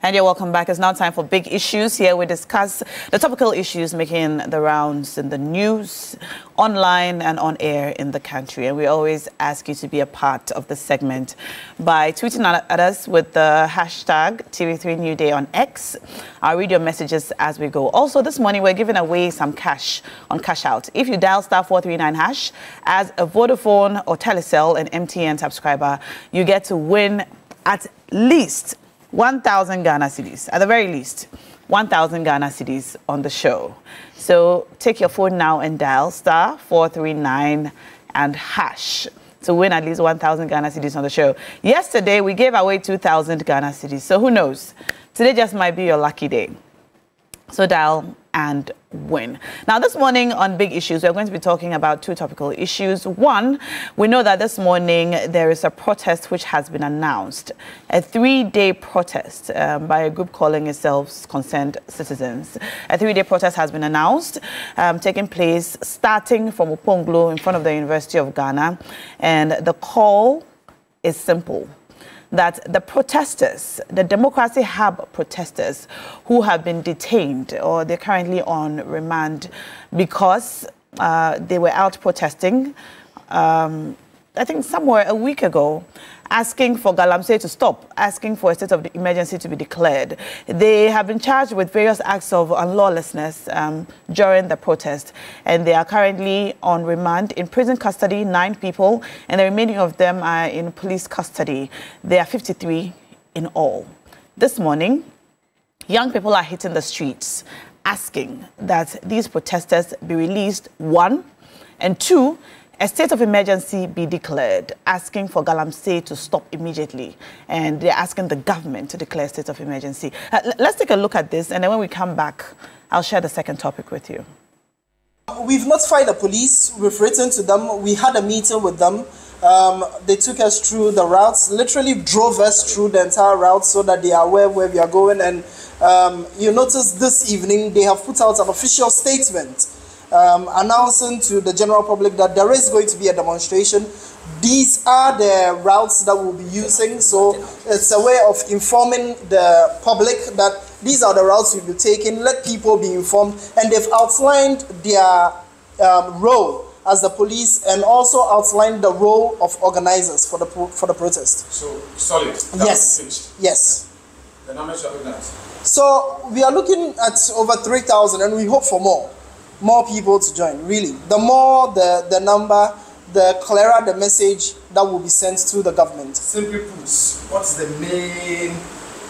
And you're welcome back. It's now time for big issues. Here we discuss the topical issues making the rounds in the news, online and on air in the country. And we always ask you to be a part of the segment by tweeting at us with the hashtag TV3 New Day on X. I'll read your messages as we go. Also, this morning we're giving away some cash on Cash Out. If you dial star 439 hash as a Vodafone or Telecel and MTN subscriber, you get to win at least 1,000 Ghana cedis, at the very least, 1,000 Ghana cedis on the show. So take your phone now and dial star 439 and hash to win at least 1,000 Ghana cedis on the show. Yesterday, we gave away 2,000 Ghana cedis. So who knows? Today just might be your lucky day. So dial and win. Now, this morning on Big Issues, we're going to be talking about two topical issues. One, we know that this morning there is a protest which has been announced, a three-day protest um, by a group calling itself Concerned Citizens. A three-day protest has been announced, um, taking place starting from Okponglo in front of the University of Ghana, and the call is simple that the protesters, the Democracy Hub protesters who have been detained or they're currently on remand because uh, they were out protesting, um, I think somewhere a week ago, asking for Galamsey to stop, asking for a state of emergency to be declared. They have been charged with various acts of unlawlessness um, during the protest, and they are currently on remand in prison custody, nine people, and the remaining of them are in police custody. There are 53 in all. This morning, young people are hitting the streets asking that these protesters be released, one, and two, a state of emergency be declared, asking for Galamsey to stop immediately. And they're asking the government to declare a state of emergency. Uh, let's take a look at this, and then when we come back, I'll share the second topic with you. We've notified the police, we've written to them, we had a meeting with them. Um, they took us through the routes, literally drove us through the entire route so that they are aware where we are going. And um, you notice this evening they have put out an official statement um, announcing to the general public that there is going to be a demonstration. These are the routes that we'll be using. So it's a way of informing the public that these are the routes we'll be taking. Let people be informed. And they've outlined their um, role as the police and also outlined the role of organizers for the for the protest. So solid. yes. Yes. The numbers are. So we are looking at over 3,000 and we hope for more more people to join, really. The more the, the number, the clearer the message that will be sent to the government. Simply put, what's the main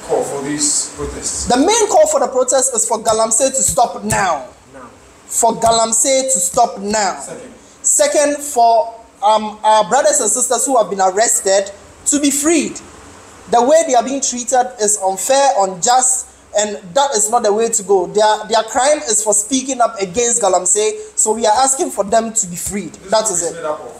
call for these protests? The main call for the protest is for Galamsey to stop now. Now. For Galamsey to stop now. Second. Second, for um, our brothers and sisters who have been arrested to be freed. The way they are being treated is unfair, unjust, and that is not the way to go. Their, their crime is for speaking up against Galamsey, so we are asking for them to be freed. This that is it.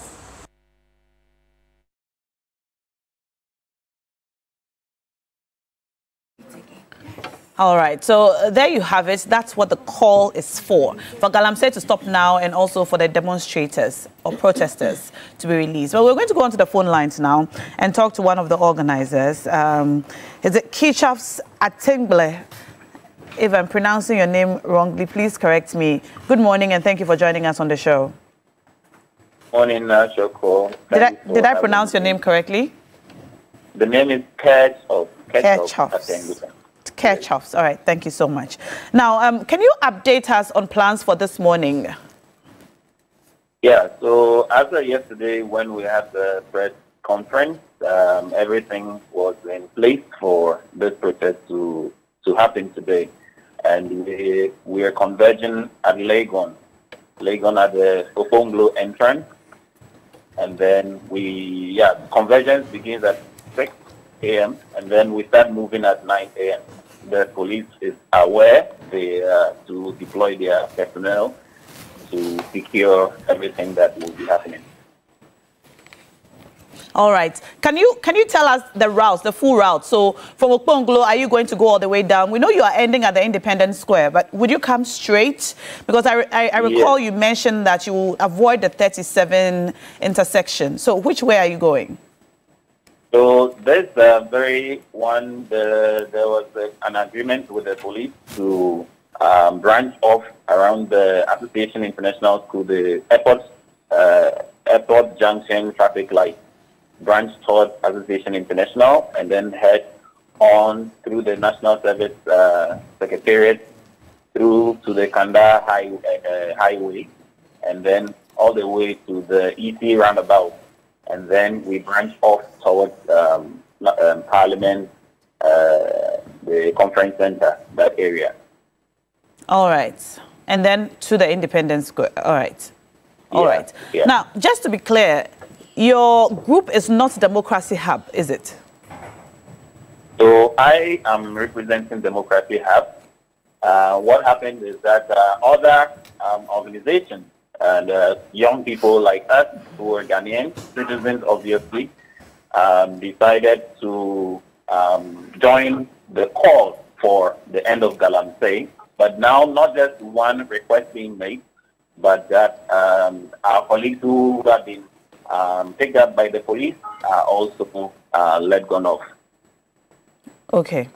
All right, so uh, there you have it. That's what the call is for. For Galamsey to stop now and also for the demonstrators or protesters to be released. Well, we're going to go onto the phone lines now and talk to one of the organizers. Um, is it Kichafs Atingle? If I'm pronouncing your name wrongly, please correct me. Good morning and thank you for joining us on the show. Morning, Shoko. Did I, did I pronounce your name correctly? The name is Ketchup. Kerchoffs. All right, thank you so much. Now, um, can you update us on plans for this morning? Yeah, so after yesterday when we had the press conference, um, everything was in place for this protest to, to happen today. And we, we are converging at Legon, Legon at the Okponglo entrance. And then we, yeah, convergence begins at 6 a.m. and then we start moving at 9 a.m the police is aware they, uh, to deploy their personnel to secure everything that will be happening. All right. Can you can you tell us the route, the full route? So from Okponglo, are you going to go all the way down? We know you are ending at the Independence Square, but would you come straight? Because I, I, I recall yes. you mentioned that you will avoid the 37 intersection. So which way are you going? So there's a very one, the, there was an agreement with the police to um, branch off around the Association International School, the airport, uh, airport junction traffic light, branch towards Association International, and then head on through the National Service uh, Secretariat through to the Kanda high, uh, Highway, and then all the way to the EC roundabout, and then we branch off towards um, um, Parliament, uh, the conference center, that area. All right. And then to the Independence Square. All right. All yeah, right. Yeah. Now, just to be clear, your group is not Democracy Hub, is it? So I am representing Democracy Hub. Uh, what happened is that uh, other um, organizations and uh, young people like us who are Ghanaian citizens, obviously, um, decided to um, join the call for the end of Galamsey. But now, not just one request being made, but that um, our colleagues who have been um, picked up by the police are also uh, let go of. Okay.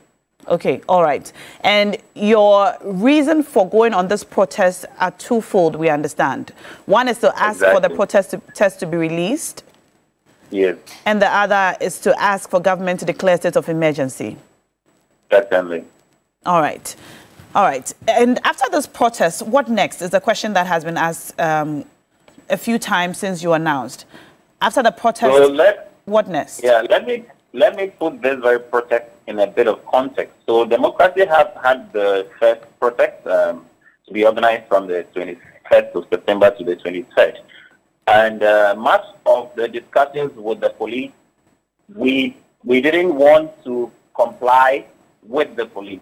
Okay, all right. And your reason for going on this protest are twofold, we understand. One is to ask exactly. for the protest to, test to be released. Yes. And the other is to ask for government to declare state of emergency. Certainly. All right. All right. And after this protest, what next is a question that has been asked um, a few times since you announced. After the protest, so let, what next? Yeah, let me let me put this very protest in a bit of context. So Democracy Hub had the first protest um, to be organized from the 21st of September to the 23rd. And uh, much of the discussions with the police, we, we didn't want to comply with the police.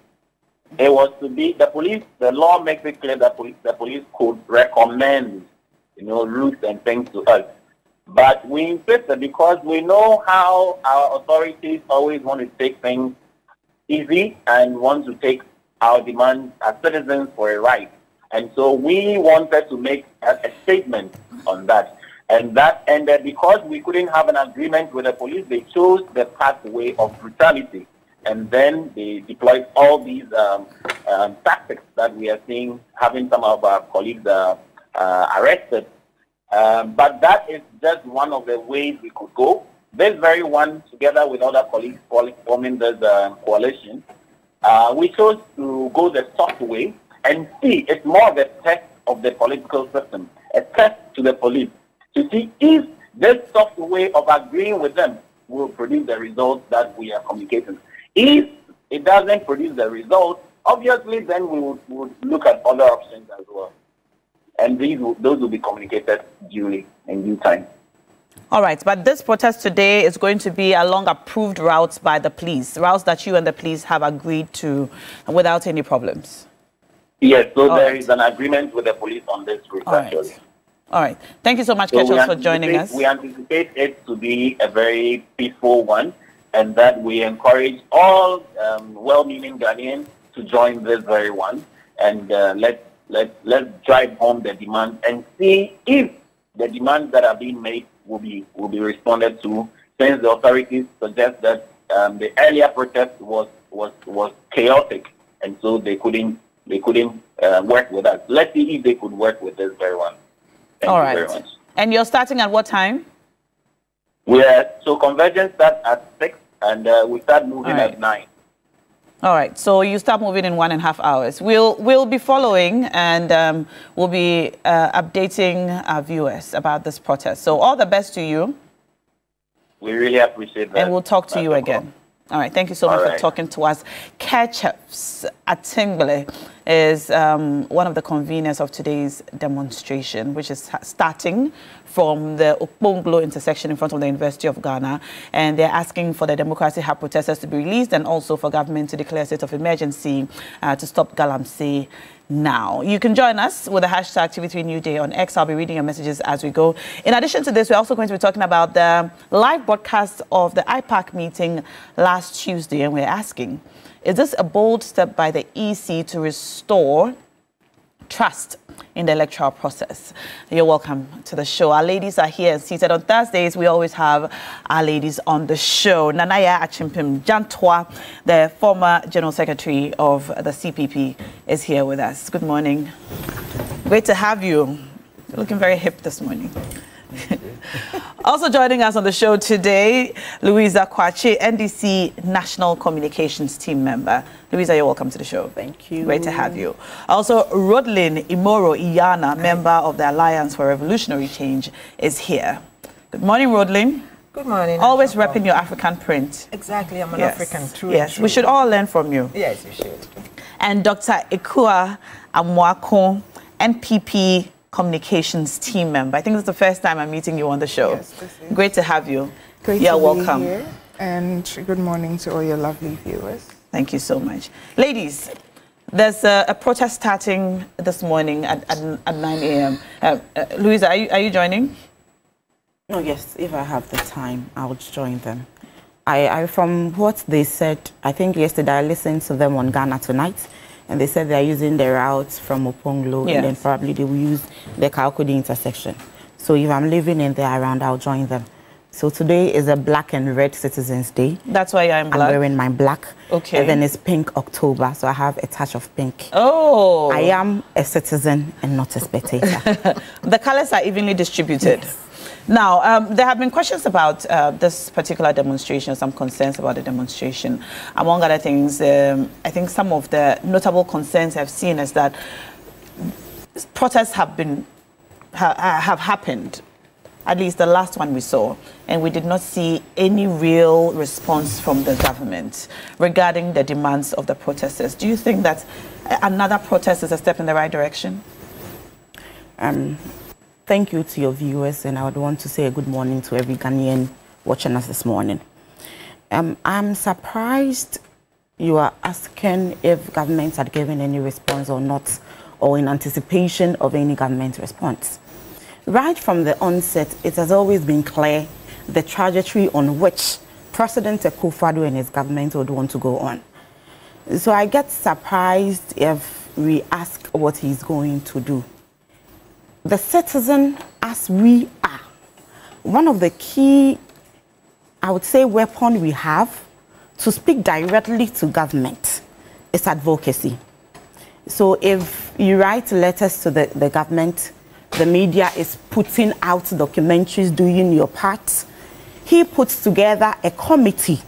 It was to be, the police, the law makes it clear that police, the police could recommend, you know, routes and things to us. But we insisted because we know how our authorities always want to take things easy and want to take our demands as citizens for a right. And so we wanted to make a, a statement on that. And that ended because we couldn't have an agreement with the police. They chose the pathway of brutality. And then they deployed all these um, um, tactics that we are seeing, having some of our colleagues uh, uh, arrested um, but that is just one of the ways we could go. This very one, together with other colleagues forming this uh, coalition, uh, we chose to go the soft way and see it's more of a test of the political system, a test to the police to see if this soft way of agreeing with them will produce the results that we are communicating. If it doesn't produce the results, obviously then we would, would look at other options as well and these those will be communicated duly in due time. All right, but this protest today is going to be along approved routes by the police, routes that you and the police have agreed to without any problems. Yes, so All there right. is an agreement with the police on this route, All actually. Right. All right. Thank you so much, so for joining us. We anticipate it to be a very peaceful one and that we encourage all um, well-meaning Ghanaians to join this very one and uh, let let, let's drive home the demand and see if the demands that are being made will be, will be responded to since the authorities suggest that um, the earlier protest was, was, was chaotic and so they couldn't, they couldn't uh, work with us. Let's see if they could work with this very one. Thank All right. And you're starting at what time? We are, so convergence starts at 6 and uh, we start moving right. at 9. All right, so you start moving in one and a half hours. We'll we'll be following and um, we'll be uh, updating our viewers about this protest. So all the best to you. We really appreciate that. And we'll talk to you again. All right, thank you so all much right. for talking to us. Ketchups at Atingbele is um, one of the conveners of today's demonstration, which is starting from the Okponglo intersection in front of the University of Ghana. And they're asking for the Democracy Hub protesters to be released and also for government to declare a state of emergency uh, to stop Galamsey now. You can join us with the hashtag TV3 New Day on X. I'll be reading your messages as we go. In addition to this, we're also going to be talking about the live broadcast of the IPAC meeting last Tuesday, and we're asking, is this a bold step by the EC to restore trust in the electoral process. You're welcome to the show. Our ladies are here and seated on Thursdays. We always have our ladies on the show. Nana Yaa Akyempim Jantuah, the former General Secretary of the CPP, is here with us. Good morning. Great to have you. You're looking very hip this morning. also joining us on the show today, Louisa Kwakye, NDC National Communications Team member. Louisa, you're welcome to the show. Thank you. Great to have you. Also, Rodlin Imoro Iyana, member of the Alliance for Revolutionary Change, is here. Good morning, Rodlin. Good morning. Always repping your African print. Exactly, I'm an yes. African. True. Yes, true. we should all learn from you. Yes, you should. And Dr. Ekua Amoakoh, NPP communications team member. I think it's the first time I'm meeting you on the show. Yes, Great to have you. Great You're to welcome. be here. And good morning to all your lovely viewers. Thank you so much. Ladies, there's a, a protest starting this morning at, at, at 9 a.m. Uh, uh, Louisa, are you, are you joining? Oh, yes. If I have the time, I would join them. I, I, from what they said, I think yesterday I listened to them on Ghana Tonight and they said they're using the routes from Oponglo, yes. and then probably they will use the Kawukudi intersection. So if I'm living in there around, I'll join them. So today is a black and red Citizens Day. That's why I'm black. I'm wearing my black. Okay. And then it's pink October, so I have a touch of pink. Oh. I am a citizen and not a spectator. the colors are evenly distributed. Yes. Now, um, there have been questions about uh, this particular demonstration, some concerns about the demonstration. Among other things, um, I think some of the notable concerns I've seen is that protests have been ha have happened, at least the last one we saw, and we did not see any real response from the government regarding the demands of the protesters. Do you think that another protest is a step in the right direction? Um, thank you to your viewers, and I would want to say a good morning to every Ghanaian watching us this morning. Um, I'm surprised you are asking if government had given any response or not, or in anticipation of any government response. Right from the onset, it has always been clear the trajectory on which President Akufo-Addo and his government would want to go on. So I get surprised if we ask what he's going to do the citizen as we are, one of the key, I would say, weapon we have to speak directly to government is advocacy. So if you write letters to the, the government, the media is putting out documentaries, doing your part. He puts together a committee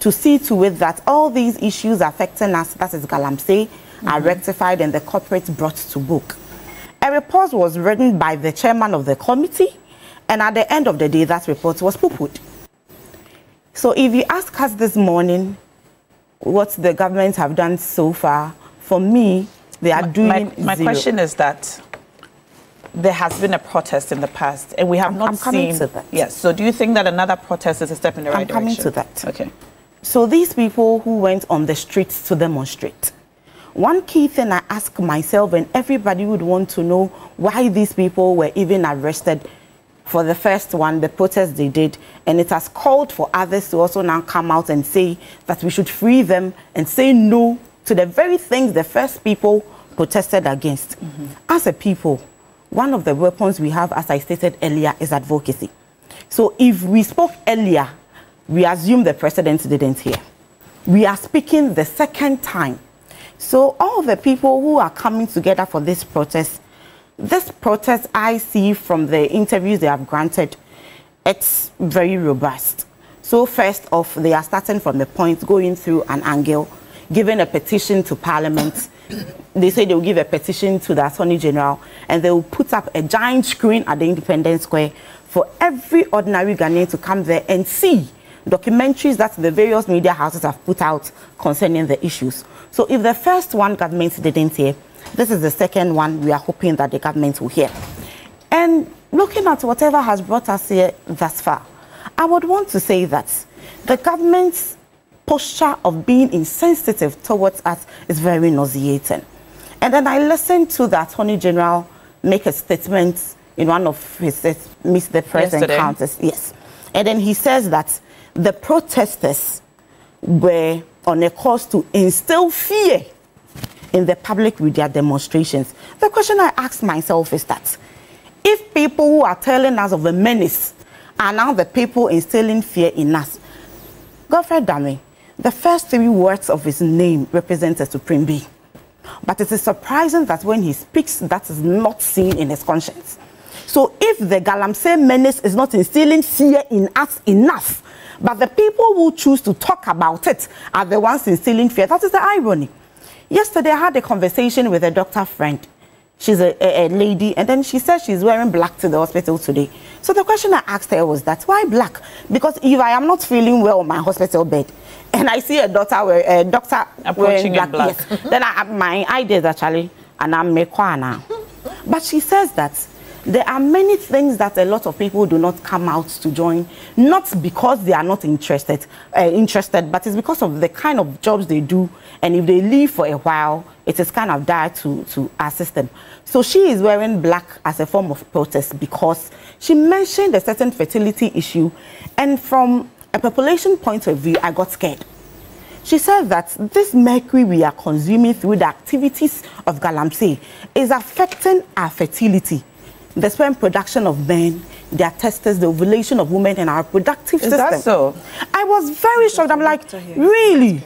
to see to it that all these issues affecting us, that is Galamsey, mm -hmm. are rectified and the corporates brought to book. A report was written by the chairman of the committee, and at the end of the day, that report was poo-pooed. So if you ask us this morning what the government have done so far, for me, they are doing My, my question is that there has been a protest in the past, and we have I'm, not I'm coming seen. To that. Yes. So do you think that another protest is a step in the right direction? I'm coming to that. Okay. So these people who went on the streets to demonstrate, one key thing I ask myself, and everybody would want to know why these people were even arrested for the first one, the protest they did, and it has called for others to also now come out and say that we should free them and say no to the very things the first people protested against. Mm -hmm. As a people, one of the weapons we have, as I stated earlier, is advocacy. So if we spoke earlier, we assume the president didn't hear. We are speaking the second time so all the people who are coming together for this protest, this protest I see from the interviews they have granted, it's very robust. So first off, they are starting from the point, going through an angle, giving a petition to Parliament. they say they will give a petition to the Attorney General, and they will put up a giant screen at the Independence Square for every ordinary Ghanaian to come there and see documentaries that the various media houses have put out concerning the issues. So if the first one government didn't hear, this is the second one we are hoping that the government will hear. And looking at whatever has brought us here thus far, I would want to say that the government's posture of being insensitive towards us is very nauseating. And then I listened to the Attorney General make a statement in one of his Meet the Press Yesterday. encounters. Yes. And then he says that the protesters were on a course to instill fear in the public with their demonstrations. The question I ask myself is that if people who are telling us of a menace are now the people instilling fear in us, Godfrey Dame, the first three words of his name represent a supreme being. But it is surprising that when he speaks, that is not seen in his conscience. So if the Galamsey menace is not instilling fear in us enough, but the people who choose to talk about it are the ones instilling fear, that is the irony. Yesterday, I had a conversation with a doctor friend. She's a, a, a lady, and then she said she's wearing black to the hospital today. So the question I asked her was that, why black? Because if I am not feeling well on my hospital bed, and I see a doctor, a doctor Approaching wearing in black. yes, then I, my idea is actually, and I'm Mekwana. But she says that there are many things that a lot of people do not come out to join, not because they are not interested, uh, interested, but it's because of the kind of jobs they do. And if they leave for a while, it is kind of dire to, to assist them. So she is wearing black as a form of protest because she mentioned a certain fertility issue. And from a population point of view, I got scared. She said that this mercury we are consuming through the activities of Galamsey is affecting our fertility, the sperm production of men, their testes, the ovulation of women, and our reproductive Is system. that so? I was very shocked. I'm like, really?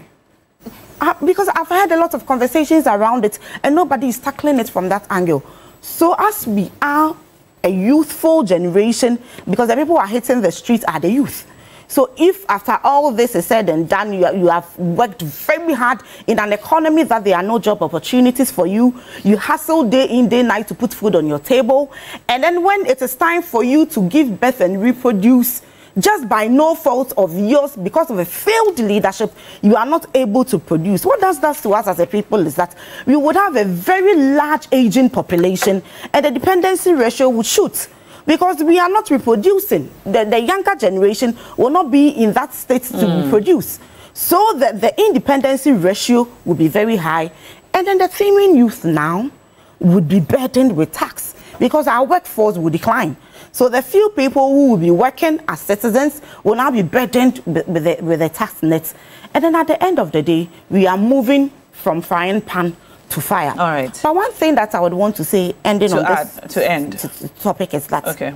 Uh, because I've had a lot of conversations around it, and nobody is tackling it from that angle. So as we are a youthful generation, because the people who are hitting the streets are the youth. So if after all this is said and done, you, you have worked very hard in an economy that there are no job opportunities for you, you hustle day in, day night to put food on your table, and then when it is time for you to give birth and reproduce, just by no fault of yours, because of a failed leadership, you are not able to produce. What does that to us as a people is that we would have a very large aging population and the dependency ratio would shoot because we are not reproducing. The, the younger generation will not be in that state to mm. reproduce. So the, the independency ratio will be very high. And then the female youth now would be burdened with tax because our workforce will decline. So the few people who will be working as citizens will now be burdened with with the, with the tax net. And then at the end of the day, we are moving from frying pan to fire. All right. But one thing that I would want to say, ending To on add- this to end. topic, is that Okay.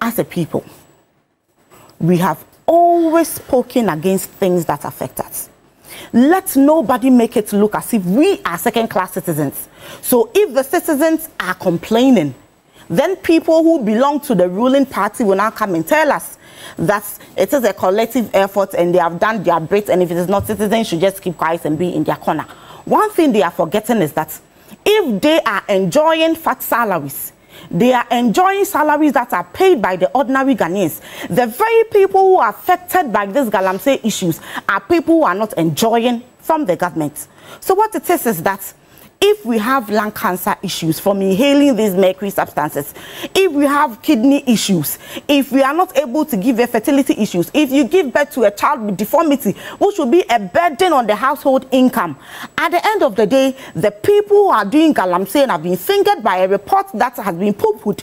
as a people, we have always spoken against things that affect us. Let nobody make it look as if we are second class citizens. So if the citizens are complaining, then people who belong to the ruling party will now come and tell us that it is a collective effort and they have done their bit, and if it is not, citizens should just keep quiet and be in their corner. One thing they are forgetting is that if they are enjoying fat salaries, they are enjoying salaries that are paid by the ordinary Ghanaians. The very people who are affected by these Galamsey issues are people who are not enjoying from the government. So what it is is that if we have lung cancer issues from inhaling these mercury substances, if we have kidney issues, if we are not able to give a fertility issues, if you give birth to a child with deformity, which will be a burden on the household income, at the end of the day, the people who are doing galamsey and have been fingered by a report that has been poo-pooed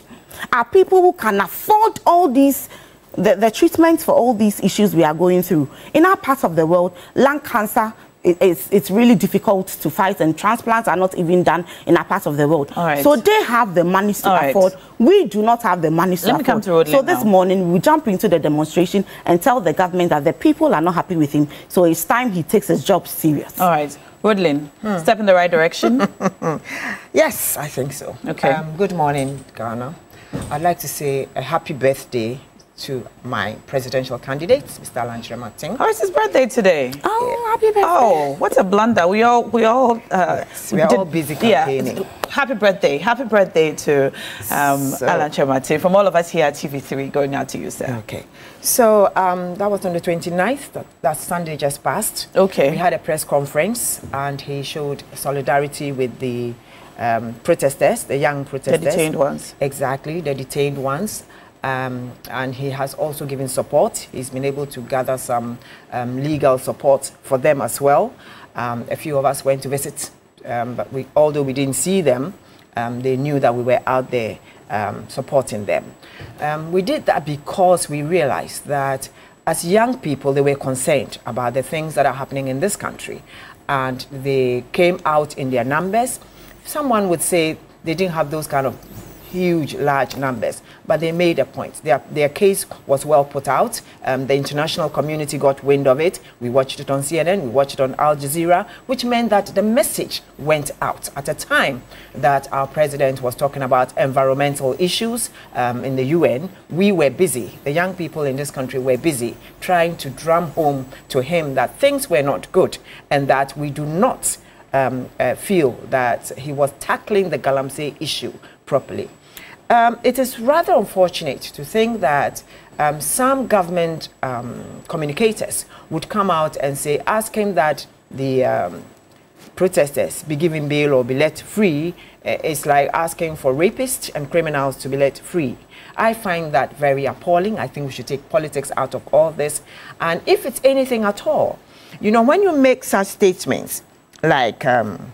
are people who can afford all these the, the treatments for all these issues we are going through. In our part of the world, lung cancer i- it's, it's really difficult to fight and transplants are not even done in our part of the world. All right. So they have the money to All right. afford. We do not have the money to Let me come to Rodley so this now. morning we jump into the demonstration and tell the government that the people are not happy with him. So it's time he takes his job serious. All right. Rodlin, step in the right direction. Yes, I think so. Okay. Um, good morning, Ghana. I'd like to say a happy birthday to my presidential candidate, Mr. Alan Kyerematen. How is his birthday today? Oh, happy birthday. Oh, what a blunder. We all, we all, uh, Yes, we are all busy campaigning. Yeah, happy birthday. Happy birthday to um, So- Alan Kyerematen. From all of us here at TV3, going out to you, sir. Okay. So um, that was on the 29th. That, that Sunday just passed. Okay. We had a press conference and he showed solidarity with the um, protesters, the young protesters. The detained ones. Exactly, the detained ones. Um, and he has also given support. He's been able to gather some um, legal support for them as well. Um, a few of us went to visit, um, but we, although we didn't see them, um, they knew that we were out there um, supporting them. We did that because we realized that as young people, they were concerned about the things that are happening in this country. and they came out in their numbers. Someone would say they didn't have those kind of huge, large numbers, but they made a point. Their, their case was well put out. Um, the international community got wind of it. We watched it on CNN, we watched it on Al Jazeera, which meant that the message went out at a time that our president was talking about environmental issues um, in the UN. We were busy, the young people in this country were busy trying to drum home to him that things were not good and that we do not um, uh, feel that he was tackling the Galamsey issue properly. Um, it is rather unfortunate to think that um, some government um, communicators would come out and say, asking that the um, protesters be given bail or be let free uh, is like asking for rapists and criminals to be let free. I find that very appalling. I think we should take politics out of all this. And if it's anything at all, you know, when you make such statements like um,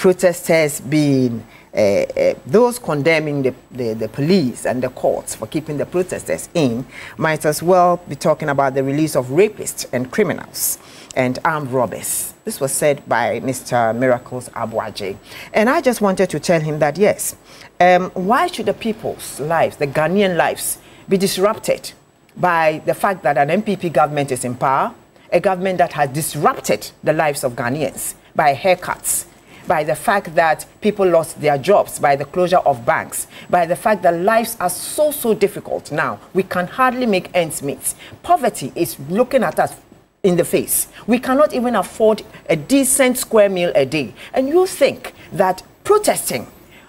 protesters being uh, uh, those condemning the, the, the, police and the courts for keeping the protesters in might as well be talking about the release of rapists and criminals and armed robbers. This was said by Mr. Miracles Aboagye. And I just wanted to tell him that, yes, um, why should the people's lives, the Ghanaian lives, be disrupted by the fact that an NPP government is in power, a government that has disrupted the lives of Ghanaians by haircuts, by the fact that people lost their jobs, by the closure of banks, by the fact that lives are so, so difficult now. We can hardly make ends meet. Poverty is looking at us in the face. We cannot even afford a decent square meal a day. And you think that protesting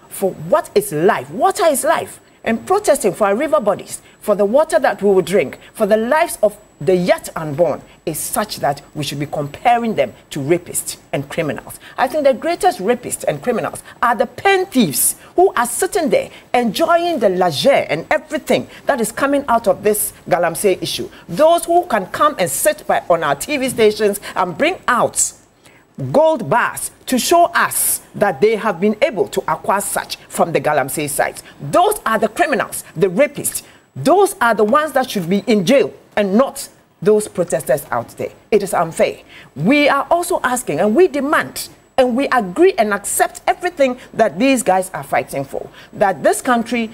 for what is life, water is life, and protesting for our river bodies, for the water that we will drink, for the lives of the yet unborn is such that we should be comparing them to rapists and criminals. I think the greatest rapists and criminals are the pen thieves who are sitting there enjoying the leisure and everything that is coming out of this Galamsey issue. Those who can come and sit by, on our TV stations and bring out gold bars to show us that they have been able to acquire such from the Galamsey sites. Those are the criminals, the rapists. Those are the ones that should be in jail and not those protesters out there. It is unfair. We are also asking and we demand and we agree and accept everything that these guys are fighting for. That this country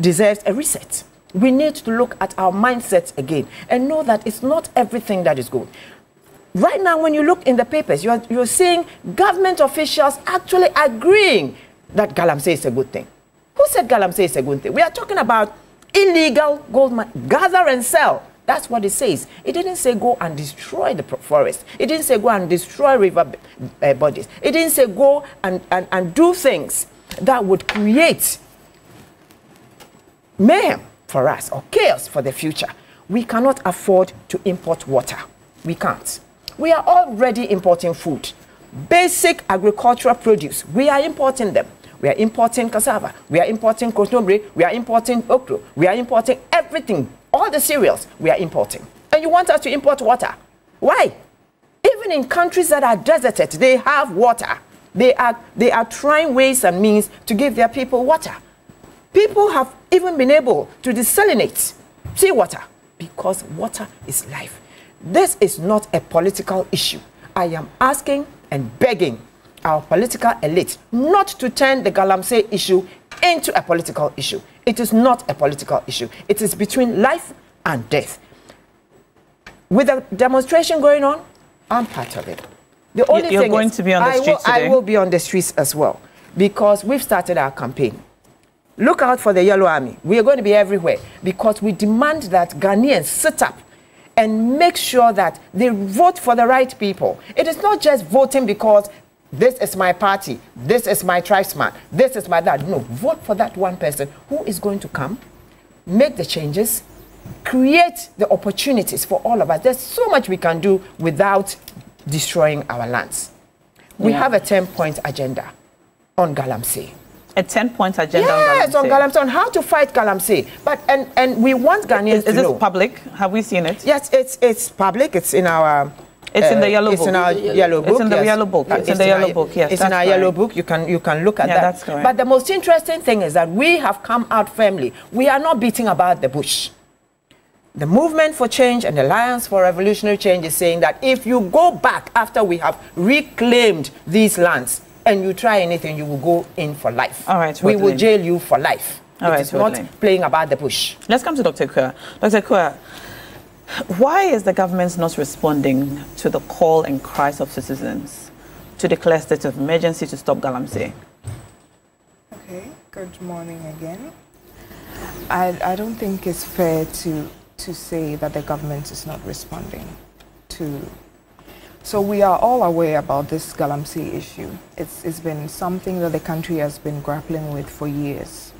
deserves a reset. We need to look at our mindsets again and know that it's not everything that is good. Right now, when you look in the papers, you're, you're seeing government officials actually agreeing that Galamsey is a good thing. Who said Galamsey is a good thing? We are talking about illegal gold mine, gather and sell. That's what it says. It didn't say go and destroy the forest. It didn't say go and destroy river uh, bodies. It didn't say go and, and, and do things that would create mayhem for us or chaos for the future. We cannot afford to import water. We can't. We are already importing food. Basic agricultural produce, we are importing them. We are importing cassava. We are importing kontomire. We are importing okra. We are importing everything. All the cereals we are importing. And you want us to import water. Why? Even in countries that are deserted, they have water. They are, they are trying ways and means to give their people water. People have even been able to desalinate seawater because water is life. This is not a political issue. I am asking and begging our political elite not to turn the Galamsey issue into a political issue. It is not a political issue. It is between life and death. With the demonstration going on, I'm part of it. The only You're thing going is, to be on the I streets will, today? I will be on the streets as well because we've started our campaign. Look out for the Yellow Army. We are going to be everywhere because we demand that Ghanaians sit up and make sure that they vote for the right people. It is not just voting because this is my party, this is my tribesman, this is my dad. No, vote for that one person who is going to come, make the changes, create the opportunities for all of us. There's so much we can do without destroying our lands. We yeah. have a 10 point agenda on Galamsey. A 10 point agenda yes, on Galamsey. on on how to fight Galamsey. But, and, and we want Ghanaians is, is to know. Is this public? Have we seen it? Yes, it's, it's public. It's in our it's in the uh, yellow it's book. It's in our yellow book. It's in the yes. yellow book. It's, it's in the yellow our, book. Yes, it's in our yellow book. You can you can look at yeah, that. That's correct. But the most interesting thing is that we have come out firmly. We are not beating about the bush. the movement for change and the alliance for revolutionary change is saying that if you go back after we have reclaimed these lands and you try anything you will go in for life All right, we will jail you for life All right, It right, not playing about the bush Let's come to Dr. Kua. Dr. Kua, why is the government not responding to the call and cries of citizens to declare state of emergency to stop Galamsey? Okay, good morning again. I, I don't think it's fair to, to say that the government is not responding to. So we are all aware about this Galamsey issue. It's, it's been something that the country has been grappling with for years.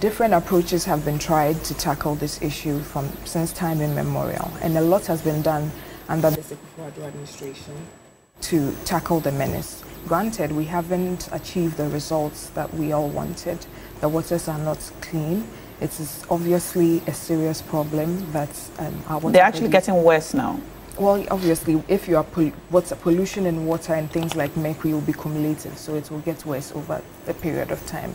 Different approaches have been tried to tackle this issue from since time immemorial, and a lot has been done under the Sekufo-Addo administration to tackle the menace. Granted, we haven't achieved the results that we all wanted. The waters are not clean. It is obviously a serious problem that um, They're actually getting worse now. Well, obviously, if you are pol- water pollution in water and things like mercury will be cumulative, so it will get worse over a period of time.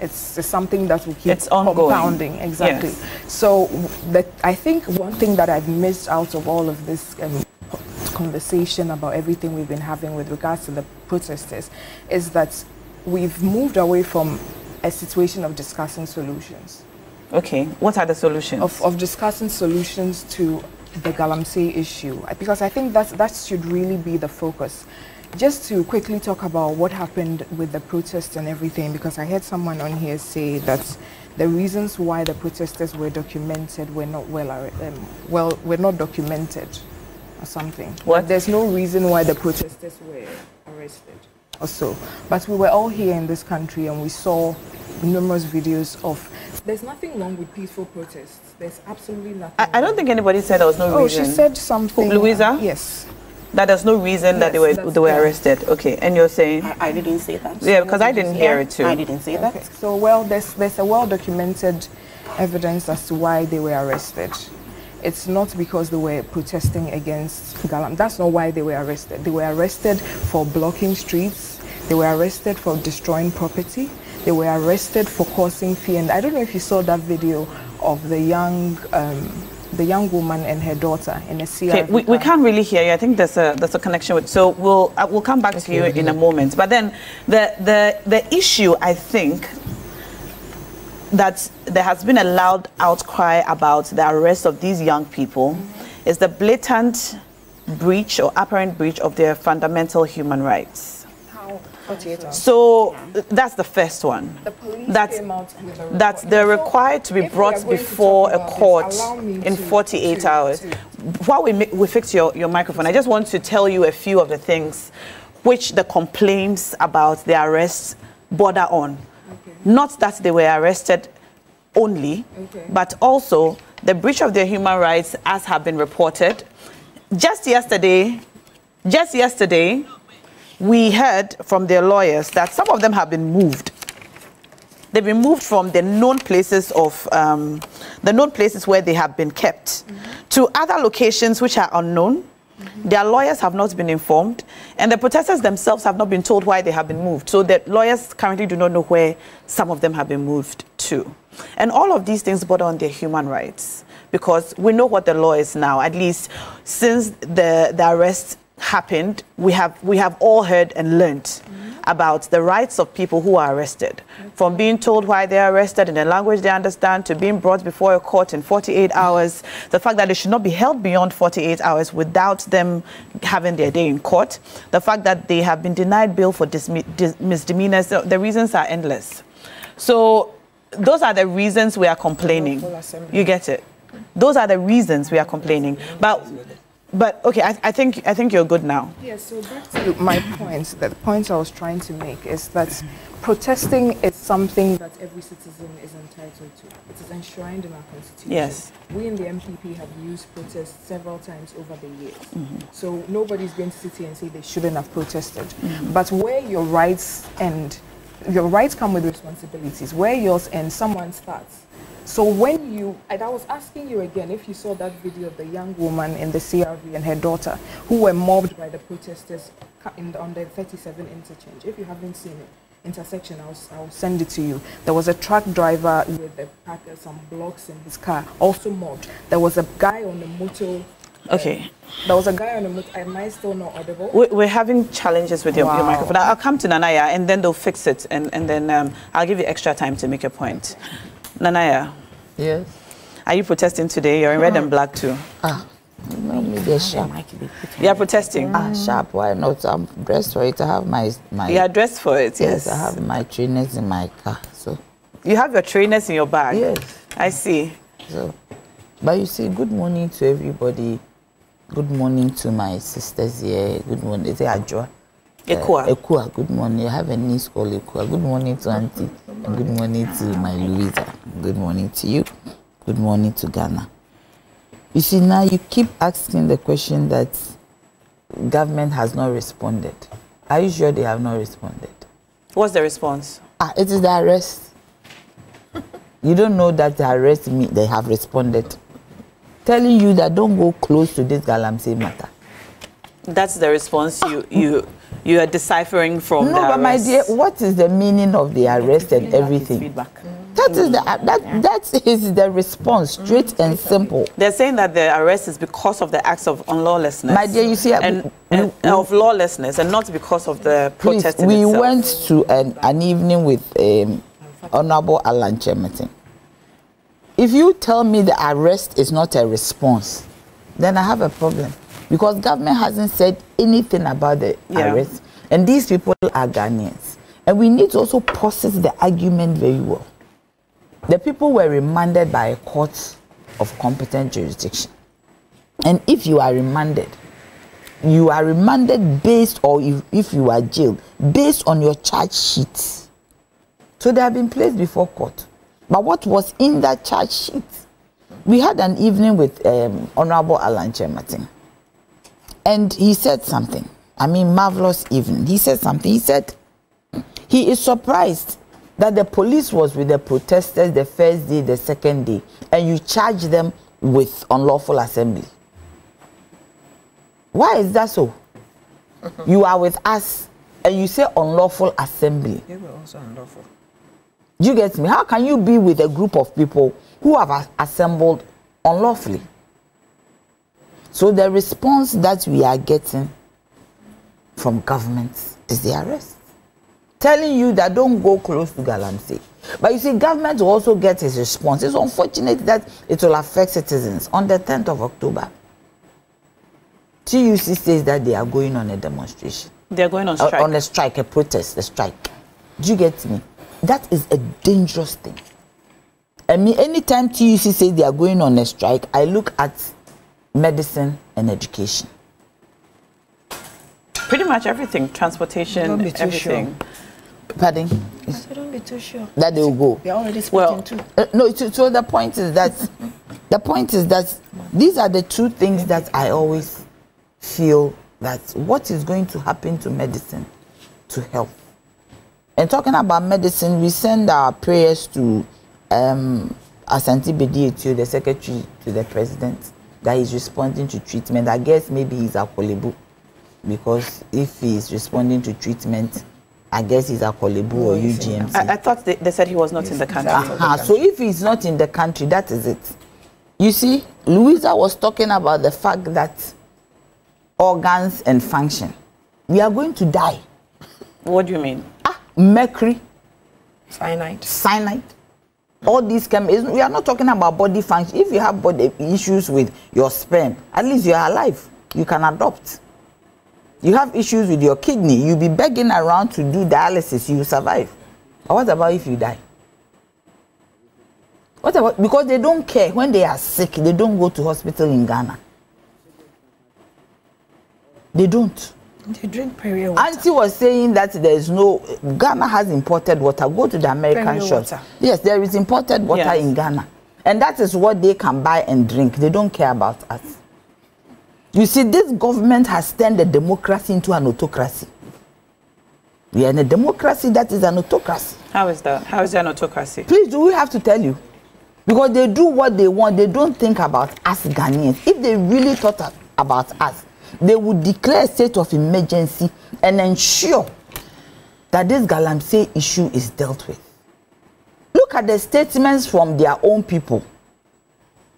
It's, it's something that will keep It's ongoing. compounding. Exactly. Yes. So, that I think one thing that I've missed out of all of this um, conversation about everything we've been having with regards to the protesters is that we've moved away from a situation of discussing solutions Okay, what are the solutions? of, of discussing solutions to the Galamsey issue because I think that that should really be the focus. Just to quickly talk about what happened with the protests and everything, because I heard someone on here say that the reasons why the protesters were documented were not well, ar- um, well, were not documented, or something. What? There's no reason why the protesters were arrested or so. But we were all here in this country and we saw numerous videos of. There's nothing wrong with peaceful protests. There's absolutely nothing. I, I don't think anybody said there was no Oh, reason. Oh, she said something. Oh, Louisa? Yes. that there's no reason that they were they were yeah. arrested. Okay, and you're saying I, I didn't say that. yeah because I didn't hear Yeah, it too. I didn't say Okay. that. So, well, there's there's a well-documented evidence as to why they were arrested. It's not because they were protesting against Galam. That's not why they were arrested. They were arrested for blocking streets. They were arrested for destroying property. They were arrested for causing fear. And I don't know if you saw that video of the young, um, the young woman and her daughter in a CRV Okay, we, we can't really hear you. I think there's a there's a connection with. So we'll uh, we'll come back to you in a moment. But then the the the issue I think that there has been a loud outcry about the arrest of these young people is the blatant breach or apparent breach of their fundamental human rights. How? 48 hours. So that's the first one. The police That's- came out with a that they're required to be if brought before a court this, in 48 to- hours. to- While we, we fix your, your microphone, I just want to tell you a few of the things which the complaints about the arrests border on. Not that they were arrested only, Okay. but also the breach of their human rights as have been reported. Just yesterday, just yesterday, we heard from their lawyers that some of them have been moved. They've been moved from the known places of um, the known places where they have been kept to other locations which are unknown. Their lawyers have not been informed, and the protesters themselves have not been told why they have been moved. So the lawyers currently do not know where some of them have been moved to. And all of these things border on their human rights because we know what the law is now. At least since the, the arrest happened, we have, we have all heard and learned about the rights of people who are arrested. From being told why they are arrested in a language they understand to being brought before a court in 48 hours, the fact that they should not be held beyond 48 hours without them having their day in court, the fact that they have been denied bail for misdemeanors, the, the reasons are endless. So those are the reasons we are complaining. You get it? Those are the reasons we are complaining. But but okay, I, I think I think you're good now. Yes, so back to my point, the point I was trying to make is that protesting is something that every citizen is entitled to. It is enshrined in our constitution. Yes. We in the NPP have used protest several times over the years. Mm-hmm. So nobody's going to sit here and say they shouldn't have protested. Mm-hmm. But where your rights end, your rights come with responsibilities. Where yours end, someone starts. So when you, and I was asking you again if you saw that video of the young woman in the CRV and her daughter who were mobbed by the protesters in the, on the 37 interchange. If you haven't seen it, intersection. I'll, I'll send it to you. There was a truck driver with a pack of some blocks in his car, also mobbed. There was a guy on the motor. Okay. There was a guy on the motor. Am I still not audible? We- We're having challenges with your, your Wow. microphone. I'll come to Nana Yaa and then they'll fix it and, and then um, I'll give you extra time to make your point. Nana Yaa, Yes. are you protesting today? You're in red and black too. Ah, no, me the sharp. You are protesting? Ah, sharp. Why not? I'm dressed for it. I have my my. You are dressed for it, yes. yes, I have my trainers in my car. So You have your trainers in your bag? yes. I see. So, but you see, good morning to everybody. Good morning to my sisters here. Good morning. Is it Ajua? Ekua. Uh, Ekua, good morning. I have a niece called Ekua. Good morning to Auntie. And good morning to my Louisa. Good morning to you. Good morning to Ghana. You see, now you keep asking the question that government has not responded. Are you sure they have not responded? What's the response? Ah, it is the arrest. you don't know that the arrest me they have responded. Telling you that don't go close to this Galamsey matter. That's the response you you you are deciphering from no, the but my arrest. dear, what is the meaning of the arrest and everything? Feedback. That is the that that is the response, straight and simple. They're saying that the arrest is because of the acts of unlawlessness. My dear, you see, and, we- and we- of lawlessness, and not because of the Please, protest in we itself. went to an, an evening with um, Honorable Alan Chemetin. If you tell me the arrest is not a response, then I have a problem. Because government hasn't said anything about the Yeah. arrest. And these people are Ghanaians. And we need to also process the argument very well. The people were remanded by a court of competent jurisdiction. And if you are remanded, you are remanded based or if, if you are jailed based on your charge sheet so they have been placed before court but what was in that charge sheet we had an evening with um, honorable alan Kyerematen, and he said something i mean marvelous even. he said something he said he is surprised that the police was with the protesters the first day the second day and you charge them with unlawful assembly why is that so? You are with us and you say unlawful assembly. They were also unlawful. You get me? How can you be with a group of people who have assembled unlawfully? So the response that we are getting from government is the arrest. Telling you that don't go close to Galamsey. But you see, government will also get its response. It's unfortunate that it will affect citizens on the 10th of October. TUC says that they are going on a demonstration. They're going on Uh, strike. on a strike, a protest, a strike. Do you get me? That is a dangerous thing. I mean, anytime TUC says they are going on a strike, I look at medicine and education. Pretty much everything, transportation, Don't be too everything. Pardon? So don't be too sure. That they will go. They're already speaking Well, too. Uh, no, so, so the point is that the point is that these are the two things that I always feel that what is going to happen to medicine, to health. And talking about medicine, we send our prayers to um, Asante Bediatuo, the secretary to the president, that he's responding to treatment. I guess maybe he's a Kolebu, because if he's responding to treatment, I guess he's a Kolebu or UGMC. I, I thought they, they said he was not in the country. Aha, so if he's not in the country, that is it. You see, Louisa was talking about the fact that organs and function. We are going to die. What do you mean? Ah, mercury, Cyanide. cyanide, all these chemicals. We are not talking about body function. If you have body issues with your sperm, at least you are alive. You can adopt. You have issues with your kidney. You'll be begging around to do dialysis. You survive. But what about if you die? What about because they don't care when they are sick, they don't go to hospital in Ghana. They don't. They drink Perrier water. Auntie was saying that there is no Ghana has imported water. Go to the American shops. Yes, there is imported water Yes. in Ghana, and that is what they can buy and drink. They don't care about us. You see, this government has turned the democracy into an autocracy. We are in a democracy that is an autocracy. How is that? How is there an autocracy? Please, do we have to tell you? Because they do what they want. They don't think about us Ghanaians. If they really thought about us, they would declare a state of emergency and ensure that this Galamsey issue is dealt with. Look at the statements from their own people.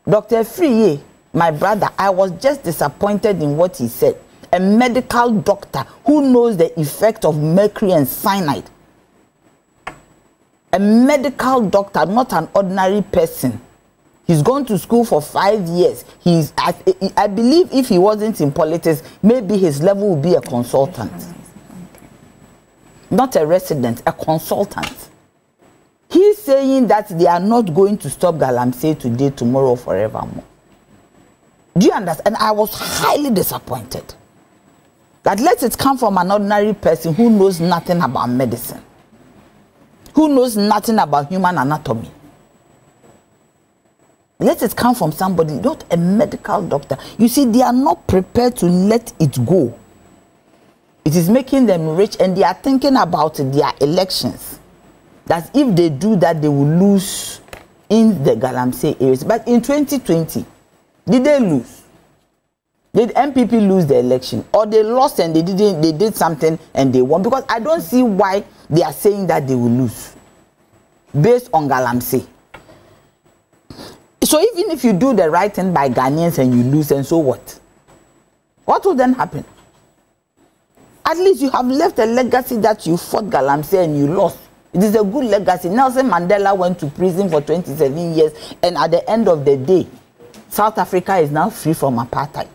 Dr. Friye, my brother, I was just disappointed in what he said. A medical doctor who knows the effect of mercury and cyanide. A medical doctor, not an ordinary person. He's gone to school for five years. He's, I, I believe if he wasn't in politics, maybe his level would be a consultant. Not a resident, a consultant. He's saying that they are not going to stop Galamsey today, tomorrow, forevermore. Do you understand? And I was highly disappointed. That let it come from an ordinary person who knows nothing about medicine, who knows nothing about human anatomy. Let it come from somebody, not a medical doctor. You see, they are not prepared to let it go. It is making them rich and they are thinking about their elections that if they do that, they will lose in the Galamsey areas. But in 2020, did they lose? Did MPP lose the election, or they lost and they didn't? They did something and they won? Because I don't see why they are saying that they will lose, based on Galamsey. So even if you do the right thing by Ghanaians and you lose, and so what? What will then happen? At least you have left a legacy that you fought Galamsey and you lost. It is a good legacy. Nelson Mandela went to prison for 27 years, and at the end of the day, South Africa is now free from apartheid.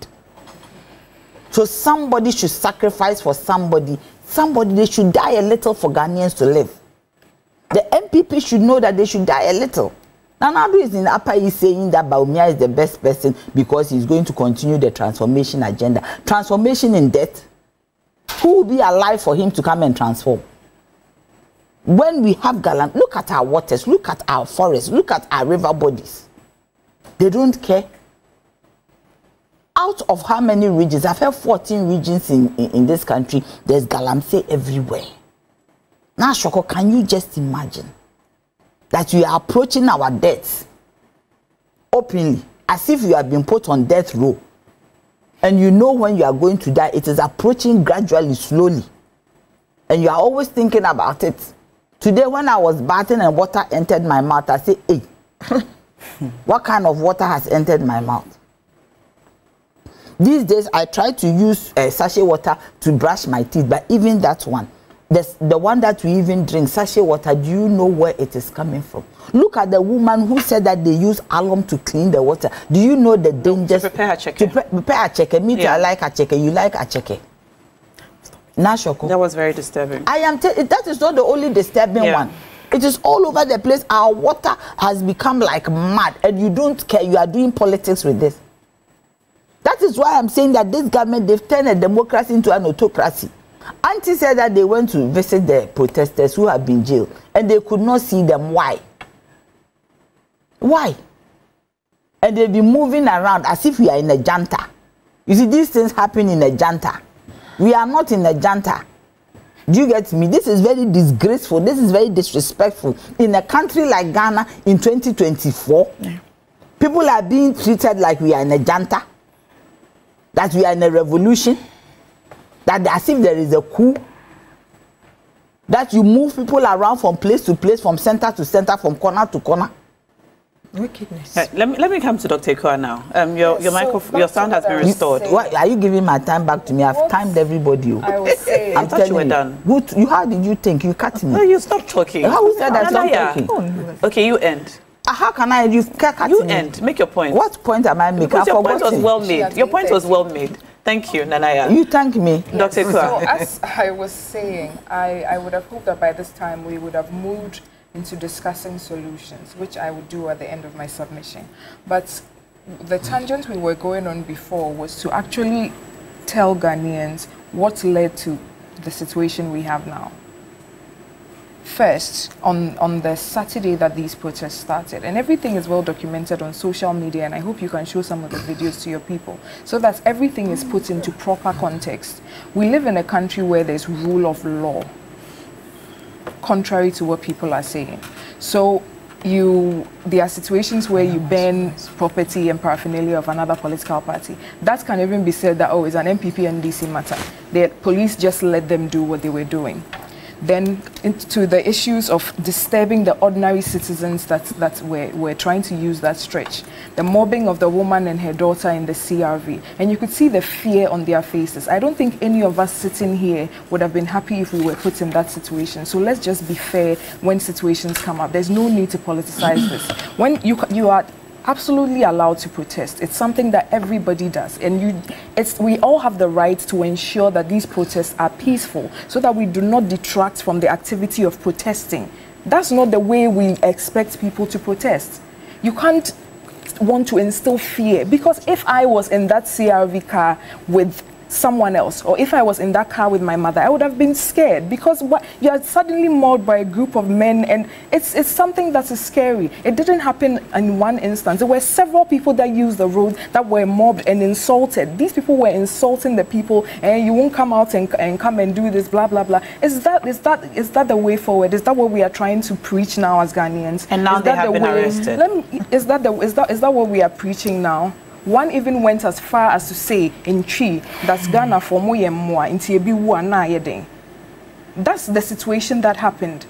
So somebody should sacrifice for somebody. Somebody, they should die a little for Ghanaians to live. The MPP should know that they should die a little. Nana Addo is in Upper East saying that Bawumia is the best person because he's going to continue the transformation agenda. Transformation in death. Who will be alive for him to come and transform? when we have Galam, look at our waters, look at our forests, look at our river bodies. They don't care. Out of how many regions? I've heard 14 regions in, in, in this country. There's Galamsey everywhere. Now, Shoko, can you just imagine that we are approaching our deaths openly, as if you have been put on death row, and you know when you are going to die, it is approaching gradually, slowly, and you are always thinking about it. Today, when I was bathing and water entered my mouth, I say, hey, what kind of water has entered my mouth? These days, I try to use uh, sachet water to brush my teeth, but even that one, the, the one that we even drink, sachet water, do you know where it is coming from? Look at the woman who said that they use alum to clean the water. Do you know the dangers? To prepare a. To pre prepare a chicken. Me too, yeah. I like a chicken. You like a chicken. Nashoko. That was very disturbing. I am. that is not the only disturbing yeah. one. It is all over the place. Our water has become like mad, and you don't care. You are doing politics with this. That is why I'm saying that this government they've turned a democracy into an autocracy. Auntie said that they went to visit the protesters who have been jailed, and they could not see them. Why? Why? And they've been moving around as if we are in a janta. You see, these things happen in a janta. We are not in a janta. Do you get me? This is very disgraceful. This is very disrespectful. In a country like Ghana in 2024, yeah. people are being treated like we are in a janta, that we are in a revolution, that as if there is a coup, that you move people around from place to place, from center to center, from corner to corner. Wickedness. Right, let me let me come to Dr. Ikua now. Um, your your so microphone, your sound has been restored. Why are you giving my time back to me? I've what timed everybody. I was saying. I thought you were you, done. Who, you, how did you think? You cut me. No, you stop talking. How said I stop talking? Oh, okay, you end. Uh, how can I? You cut You me. end. Make your point. What point am I making? Because your point was well made. Your point was well made. Thank you, Nana Yaa. You thank me. Yes. Dr. Ekua. So as I was saying, I, I would have hoped that by this time we would have moved into discussing solutions, which I would do at the end of my submission. But the tangent we were going on before was to actually tell Ghanaians what led to the situation we have now. First, on, on the Saturday that these protests started, and everything is well documented on social media, and I hope you can show some of the videos to your people so that everything is put into proper context. We live in a country where there's rule of law contrary to what people are saying. So you there are situations where you burn property and paraphernalia of another political party. That can even be said that oh it's an NPP and NDC matter. The police just let them do what they were doing. Then into the issues of disturbing the ordinary citizens that, that were, were trying to use that stretch. The mobbing of the woman and her daughter in the CRV. And you could see the fear on their faces. I don't think any of us sitting here would have been happy if we were put in that situation. So let's just be fair when situations come up. There's no need to politicize this. When you, you are absolutely allowed to protest. It's something that everybody does. And you, it's, we all have the right to ensure that these protests are peaceful so that we do not detract from the activity of protesting. That's not the way we expect people to protest. You can't want to instill fear because if I was in that CRV car with someone else or if I was in that car with my mother, I would have been scared because what, you are suddenly mauled by a group of men and it's, it's something that is scary. It didn't happen in one instance. There were several people that used the road that were mobbed and insulted. These people were insulting the people and you won't come out and, and come and do this, blah, blah, blah. Is that, is, that, is that the way forward? Is that what we are trying to preach now as Ghanaians? And now is they that have the been way, arrested. Me, is, that the, is, that, is that what we are preaching now? One even went as far as to say in Twi that Ghana for mo yɛ mmoa nti ebi wu a na ayɛ den. That's the situation that happened.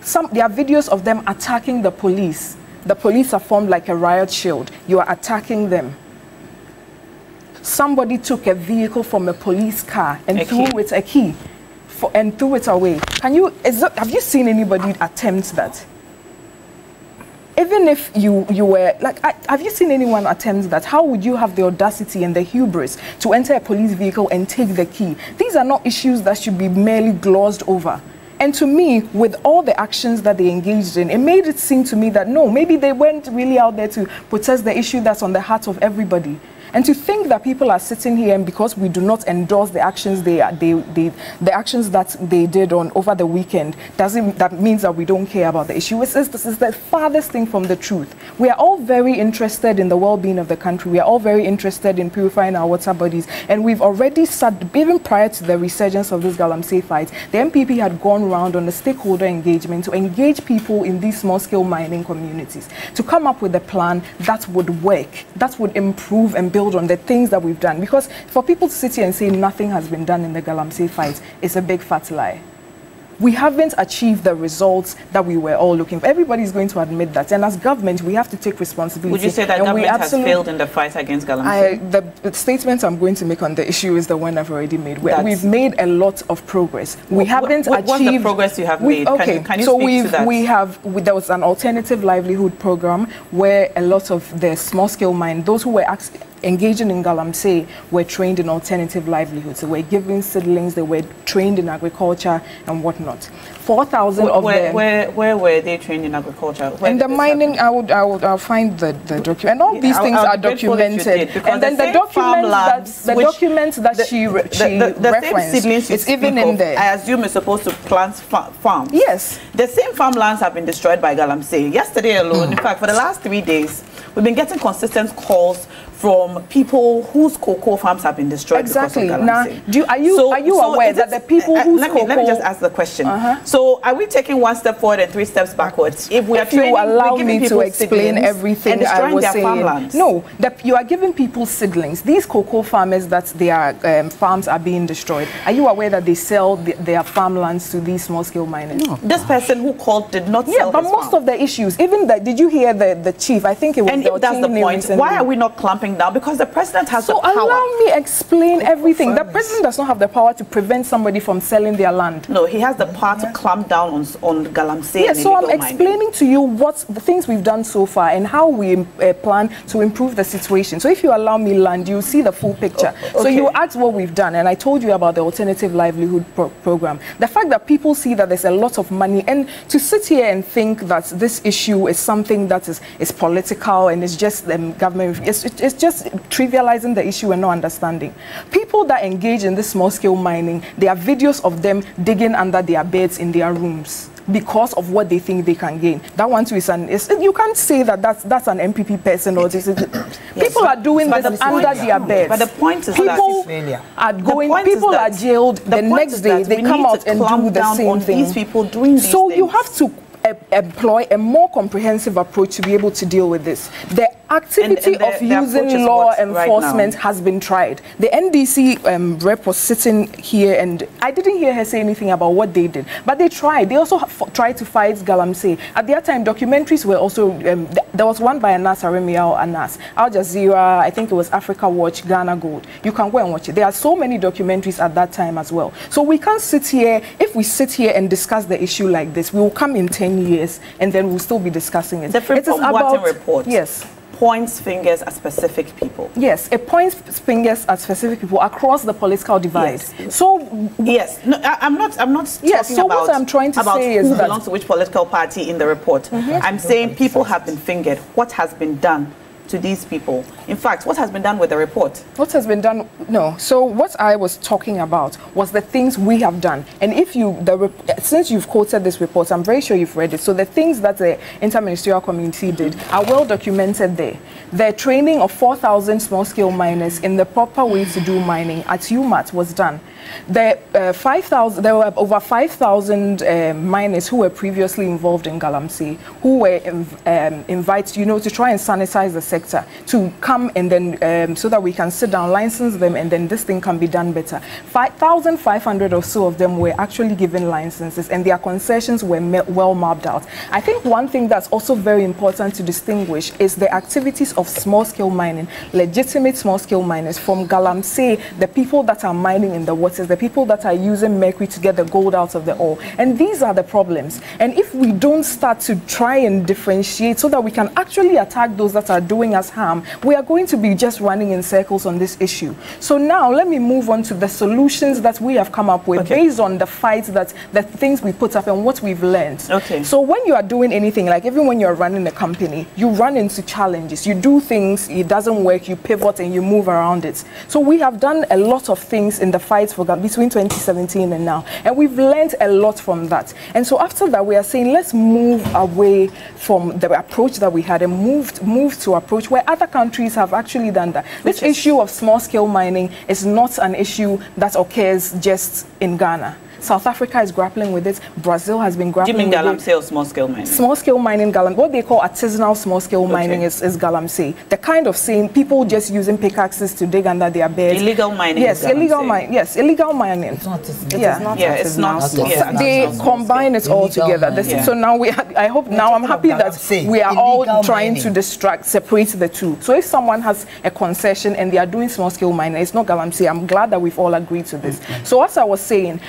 Some there are videos of them attacking the police. The police are formed like a riot shield. You are attacking them. Somebody took a vehicle from a police car and A threw key. it a key for, and threw it away. Can you? Is have you seen anybody attempt that? Even if you you were like I, have you seen anyone attempt that? How would you have the audacity and the hubris to enter a police vehicle and take the key? These are not issues that should be merely glossed over. And to me with all the actions that they engaged in it made it seem to me that no maybe they weren't really out there to protest the issue that's on the heart of everybody and to think that people are sitting here and because we do not endorse the actions they, they, they the actions that they did on over the weekend doesn't that means that we don't care about the issue. This is the farthest thing from the truth. We are all very interested in the well-being of the country. We are all very interested in purifying our water bodies, and we've already sat even prior to the resurgence of this Galamsey fight. The NPP had gone around on the stakeholder engagement to engage people in these small-scale mining communities to come up with a plan that would work, that would improve and build on the things that we've done. Because for people to sit here and say nothing has been done in the Galamsey fight is a big fat lie. We haven't achieved the results that we were all looking for. Everybody's going to admit that. And as government, we have to take responsibility. Would you say that And government has failed in the fight against Galamsey? the, the statement I'm going to make on the issue is the one I've already made. We, we've made a lot of progress. We What- haven't what- what's the achieved progress you have we- made? Can Okay, you- can you so speak we've that? we have we, there was an alternative livelihood program where a lot of the small scale mine, those who were engaging in Galamsey, were trained in alternative livelihoods. They were given seedlings. They were trained in agriculture and whatnot. Four thousand of where, them. where, where were they trained in agriculture? Where in the mining, happen? I would, I would, I'll find the, the document. And all Yeah, these I'll- things I'll are be grateful if you documented. and then the the, documents that the documents that The- she re- the- she the, the same referenced, seedlings it's even in of, there. I assume is supposed to plant fa- farms. Yes. The same farmlands have been destroyed by Galamsey. Yesterday alone, in fact, for the last three days, we've been getting consistent calls from people whose cocoa farms have been destroyed Exactly. because of Now, Galamsey. do you- are you- are you aware that it- the people uh, whose let me, let me just ask the question. Uh-huh. So, are we taking one step forward and three steps backwards? If we are if you training, we're allow giving me to people explain everything and I was their saying, farmlands. no, that you are giving people seedlings. These cocoa farmers that their um, farms are being destroyed. Are you aware that they sell the, their farmlands to these small-scale miners? No. This person who called did not Yeah, sell but his most farm. of the issues, even that, did you hear the, the chief? I think it was And the if that's the point, recently. why are we not clamping down? Because the president has So the power. allow me explain everything. The president does not have the power to prevent somebody from selling their land. No, he has the power to clamp down on, on Galamsey Yeah, so I'm illegal mining. explaining to you what the things we've done so far and how we uh, plan to improve the situation. So if you allow me land, you'll see the full picture. So okay. you asked what we've done, and I told you about the alternative livelihood pro- program. The fact that people see that there's a lot of money, and to sit here and think that this issue is something that is, is political and it's just um, government, it's, it's just trivializing the issue and not understanding. People that engage in this small scale mining, there are videos of them digging under their beds in their rooms because of what they think they can gain. That one too is an. Is, you can't say that that's that's an NPP person or this. is- people are doing but this the under point- their beds. but the point is people Failure. are The going. People are jailed. The, point next day they come out and do the same thing. these people doing these so you have to employ a more comprehensive approach to be able to deal with this. The activity And- and of using law what right enforcement has been tried. The NDC um, rep was sitting here, and I didn't hear her say anything about what they did, but they tried. They also f- tried to fight Galamsey. At that time, documentaries were also um, th- there was one by Anas Aremeyaw Anas, Al Jazeera, I think it was Africa Watch, Ghana Gold. You can go and watch it. There are so many documentaries at that time as well. So we can't sit here. If we sit here and discuss the issue like this, we will come in ten years, and then we'll still be discussing it. The it is Watson report Yes. Points fingers at specific people. Yes, it points fingers at specific people across the political divide. Yes. So Yes, no, I, I'm not. I'm not Yes, talking so what I'm trying to about say is that- belongs to which political party in the report. Mm-hmm. I'm saying people have been fingered. What has been done to these people? In fact, what has been done with the report? what has been done? No. So what I was talking about was the things we have done. And if you, the since you've quoted this report, I'm very sure you've read it. So the things that the interministerial community did are well documented there. The training of 4,000 small-scale miners in the proper way to do mining at UMAT was done. The uh, 5,000, there were over 5,000 uh, miners who were previously involved in Galamsey, who were inv- um, invited, you know, to try and sanitize the sector, to come and then, um, so that we can sit down, license them, and then this thing can be done better. 5,500 or so of them were actually given licenses, and their concessions were well mapped out. I think one thing that's also very important to distinguish is the activities of small-scale mining, legitimate small-scale miners from Galamsey, the people that are mining in the the people that are using mercury to get the gold out of the ore. And these are the problems. And if we don't start to try and differentiate so that we can actually attack those that are doing us harm, we are going to be just running in circles on this issue. So now let me move on to the solutions that we have come up with Okay. based on the fights that the things we put up and what we've learned. Okay. So when you are doing anything, like even when you're running a company, you run into challenges. You do things, it doesn't work, you pivot and you move around it. So we have done a lot of things in the fight for Ga- between 2017 and now, and we've learned a lot from that. And so after that, we are saying let's move away from the approach that we had and move move to approach where other countries have actually done that. This is- issue of small scale mining is not an issue that occurs just in Ghana. South Africa is grappling with it. Brazil has been grappling Do you grappling mean with it. Galamsey or small scale mining? Small scale mining, galam, what they call artisanal small scale mining is, is galamsey. The kind of saying people just using pickaxes to dig under their beds. Illegal mining Yes, is illegal galamsey. mining. Yes, illegal mining. It's not. It's Yeah. not. Yeah, it's not. artisanal. Yeah, they artisanal. combine it all together. This- mining. So now we, ha- I hope now I'm happy that we are all illegal trying to distract, separate the two. So if someone has a concession and they are doing small scale mining, it's not galamsey. I'm glad that we've all agreed to this. So as I was saying.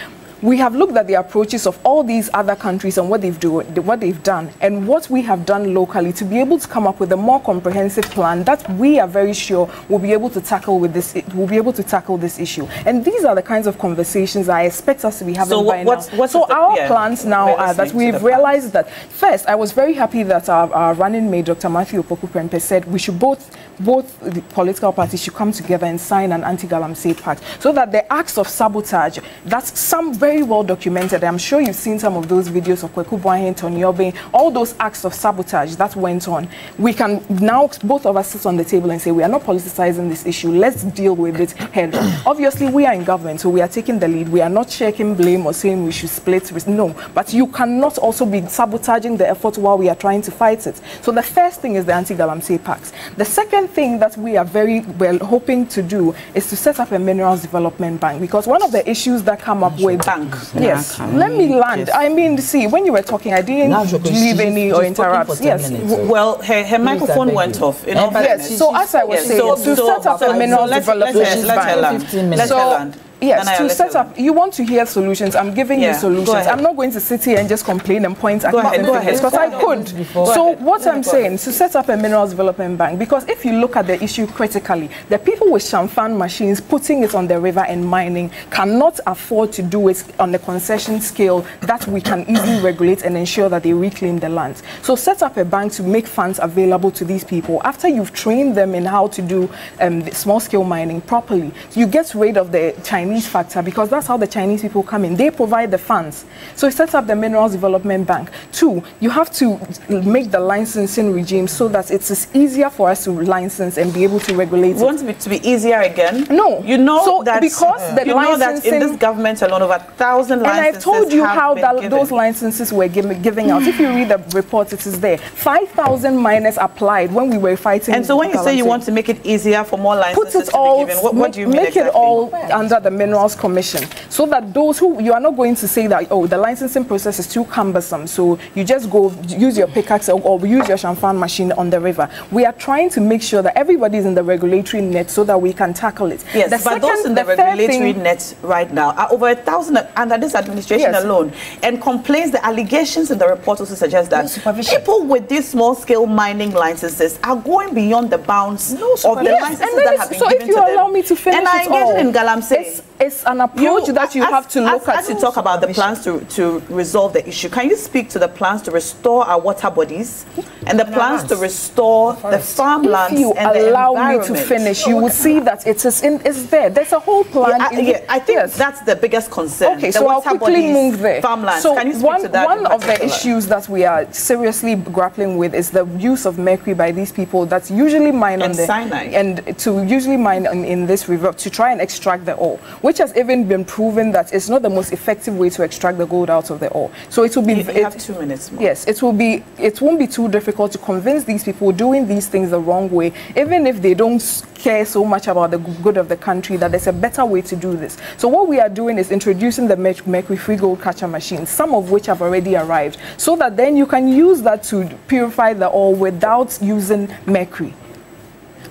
We have looked at the approaches of all these other countries and what they've do, what they've done, and what we have done locally to be able to come up with a more comprehensive plan that we are very sure will be able to tackle with this. Will be able to tackle this issue. And these are the kinds of conversations I expect us to be having So by what- what's- now. what so the- our yeah, plans now we're that we've realized that first, I was very happy that our, our running mate, Dr. Matthew Opoku said we should both both the political parties should come together and sign an anti-Galamsey pact so that the acts of sabotage, that's some very well documented. I'm sure you've seen some of those videos of Kweku Boahen, Tony Obeng, all those acts of sabotage that went on. We can now both of us sit on the table and say we are not politicizing this issue. Let's deal with it head on. Obviously, we are in government, so we are taking the lead. We are not shaking blame or saying we should split. No, but you cannot also be sabotaging the effort while we are trying to fight it. So the first thing is the anti-Galamsey Pact. The second thing that we are very well hoping to do is to set up a minerals development bank because one of the issues that come up with Bank. Yes, let me land. just- I mean, see, when you were talking, I didn't leave any she's or interrupt. 10 Yes, minutes. Well, her, her microphone went off. In all. Yes, so as I was Yes, saying, so- to so- set up a minerals development let's her- let her bank. land. 15 minutes. Let her land. Yes, to set up, you want to hear solutions. I'm giving Yeah, you solutions. I'm not going to sit here and just complain and point at Go ahead, go ahead. because I could. So what I'm saying, to set up a minerals development bank, because if you look at the issue critically, the people with chanfan machines putting it on the river and mining cannot afford to do it on the concession scale that we can easily regulate and ensure that they reclaim the land. So set up a bank to make funds available to these people. After you've trained them in how to do um, small scale mining properly, you get rid of the Chinese Chinese factor because that's how the Chinese people come in. They provide the funds. So it sets up the Minerals Development Bank. Two, you have to make the licensing regime so that it is easier for us to license and be able to regulate You want it to be easier again? No. You know So that because uh, the you know that in this government alone, over a thousand And I've told you how that, those licenses were given, giving out. If you read the report, it is there. 5,000 miners applied when we were fighting. And so when you say you want to make it easier for more licenses, put it to all, be given, what, what do you mean make exactly? it all under the Minerals Commission, so that those who you are not going to say that oh the licensing process is too cumbersome, so you just go use your pickaxe or, or use your chanfan machine on the river. We are trying to make sure that everybody is in the regulatory net so that we can tackle it. Yes, The but those in the, third regulatory thing- net right now are over a thousand under this administration Yes. alone. And complaints, the allegations in the report also suggest that No people with these small scale mining licenses are going beyond the bounds of the Yes, licenses that have been so given if you to them. allow me to finish and I all, in Galamsey. It's, it's an approach that you as- have to look as, at. As you talk about the plans to, to resolve the issue, can you speak to the plans to restore our water bodies and the plans to restore the farmlands if you and the allow me to finish, you will see that it is in, it's there. There's a whole plan. Yeah, I, in- yeah, I think Yes. that's the biggest concern. Okay, the so I'll water quickly bodies, move there. Farmlands. So Can you speak one, to that? one of the issues that we are seriously grappling with is the use of mercury by these people that's usually mine on And the cyanide. and to usually mine in, in this river to try and extract the ore, which has even been proven that it's not the most effective way to extract the gold out of the ore. So it will be You, you have two minutes more. Yes, it will be. It won't be too difficult to convince these people doing these things the wrong way, even if they don't care so much about the good of the country. That there's a better way to do this. So what we are doing is introducing the mercury-free gold catcher machines, some of which have already arrived, so that then you can use that to purify the ore without using mercury.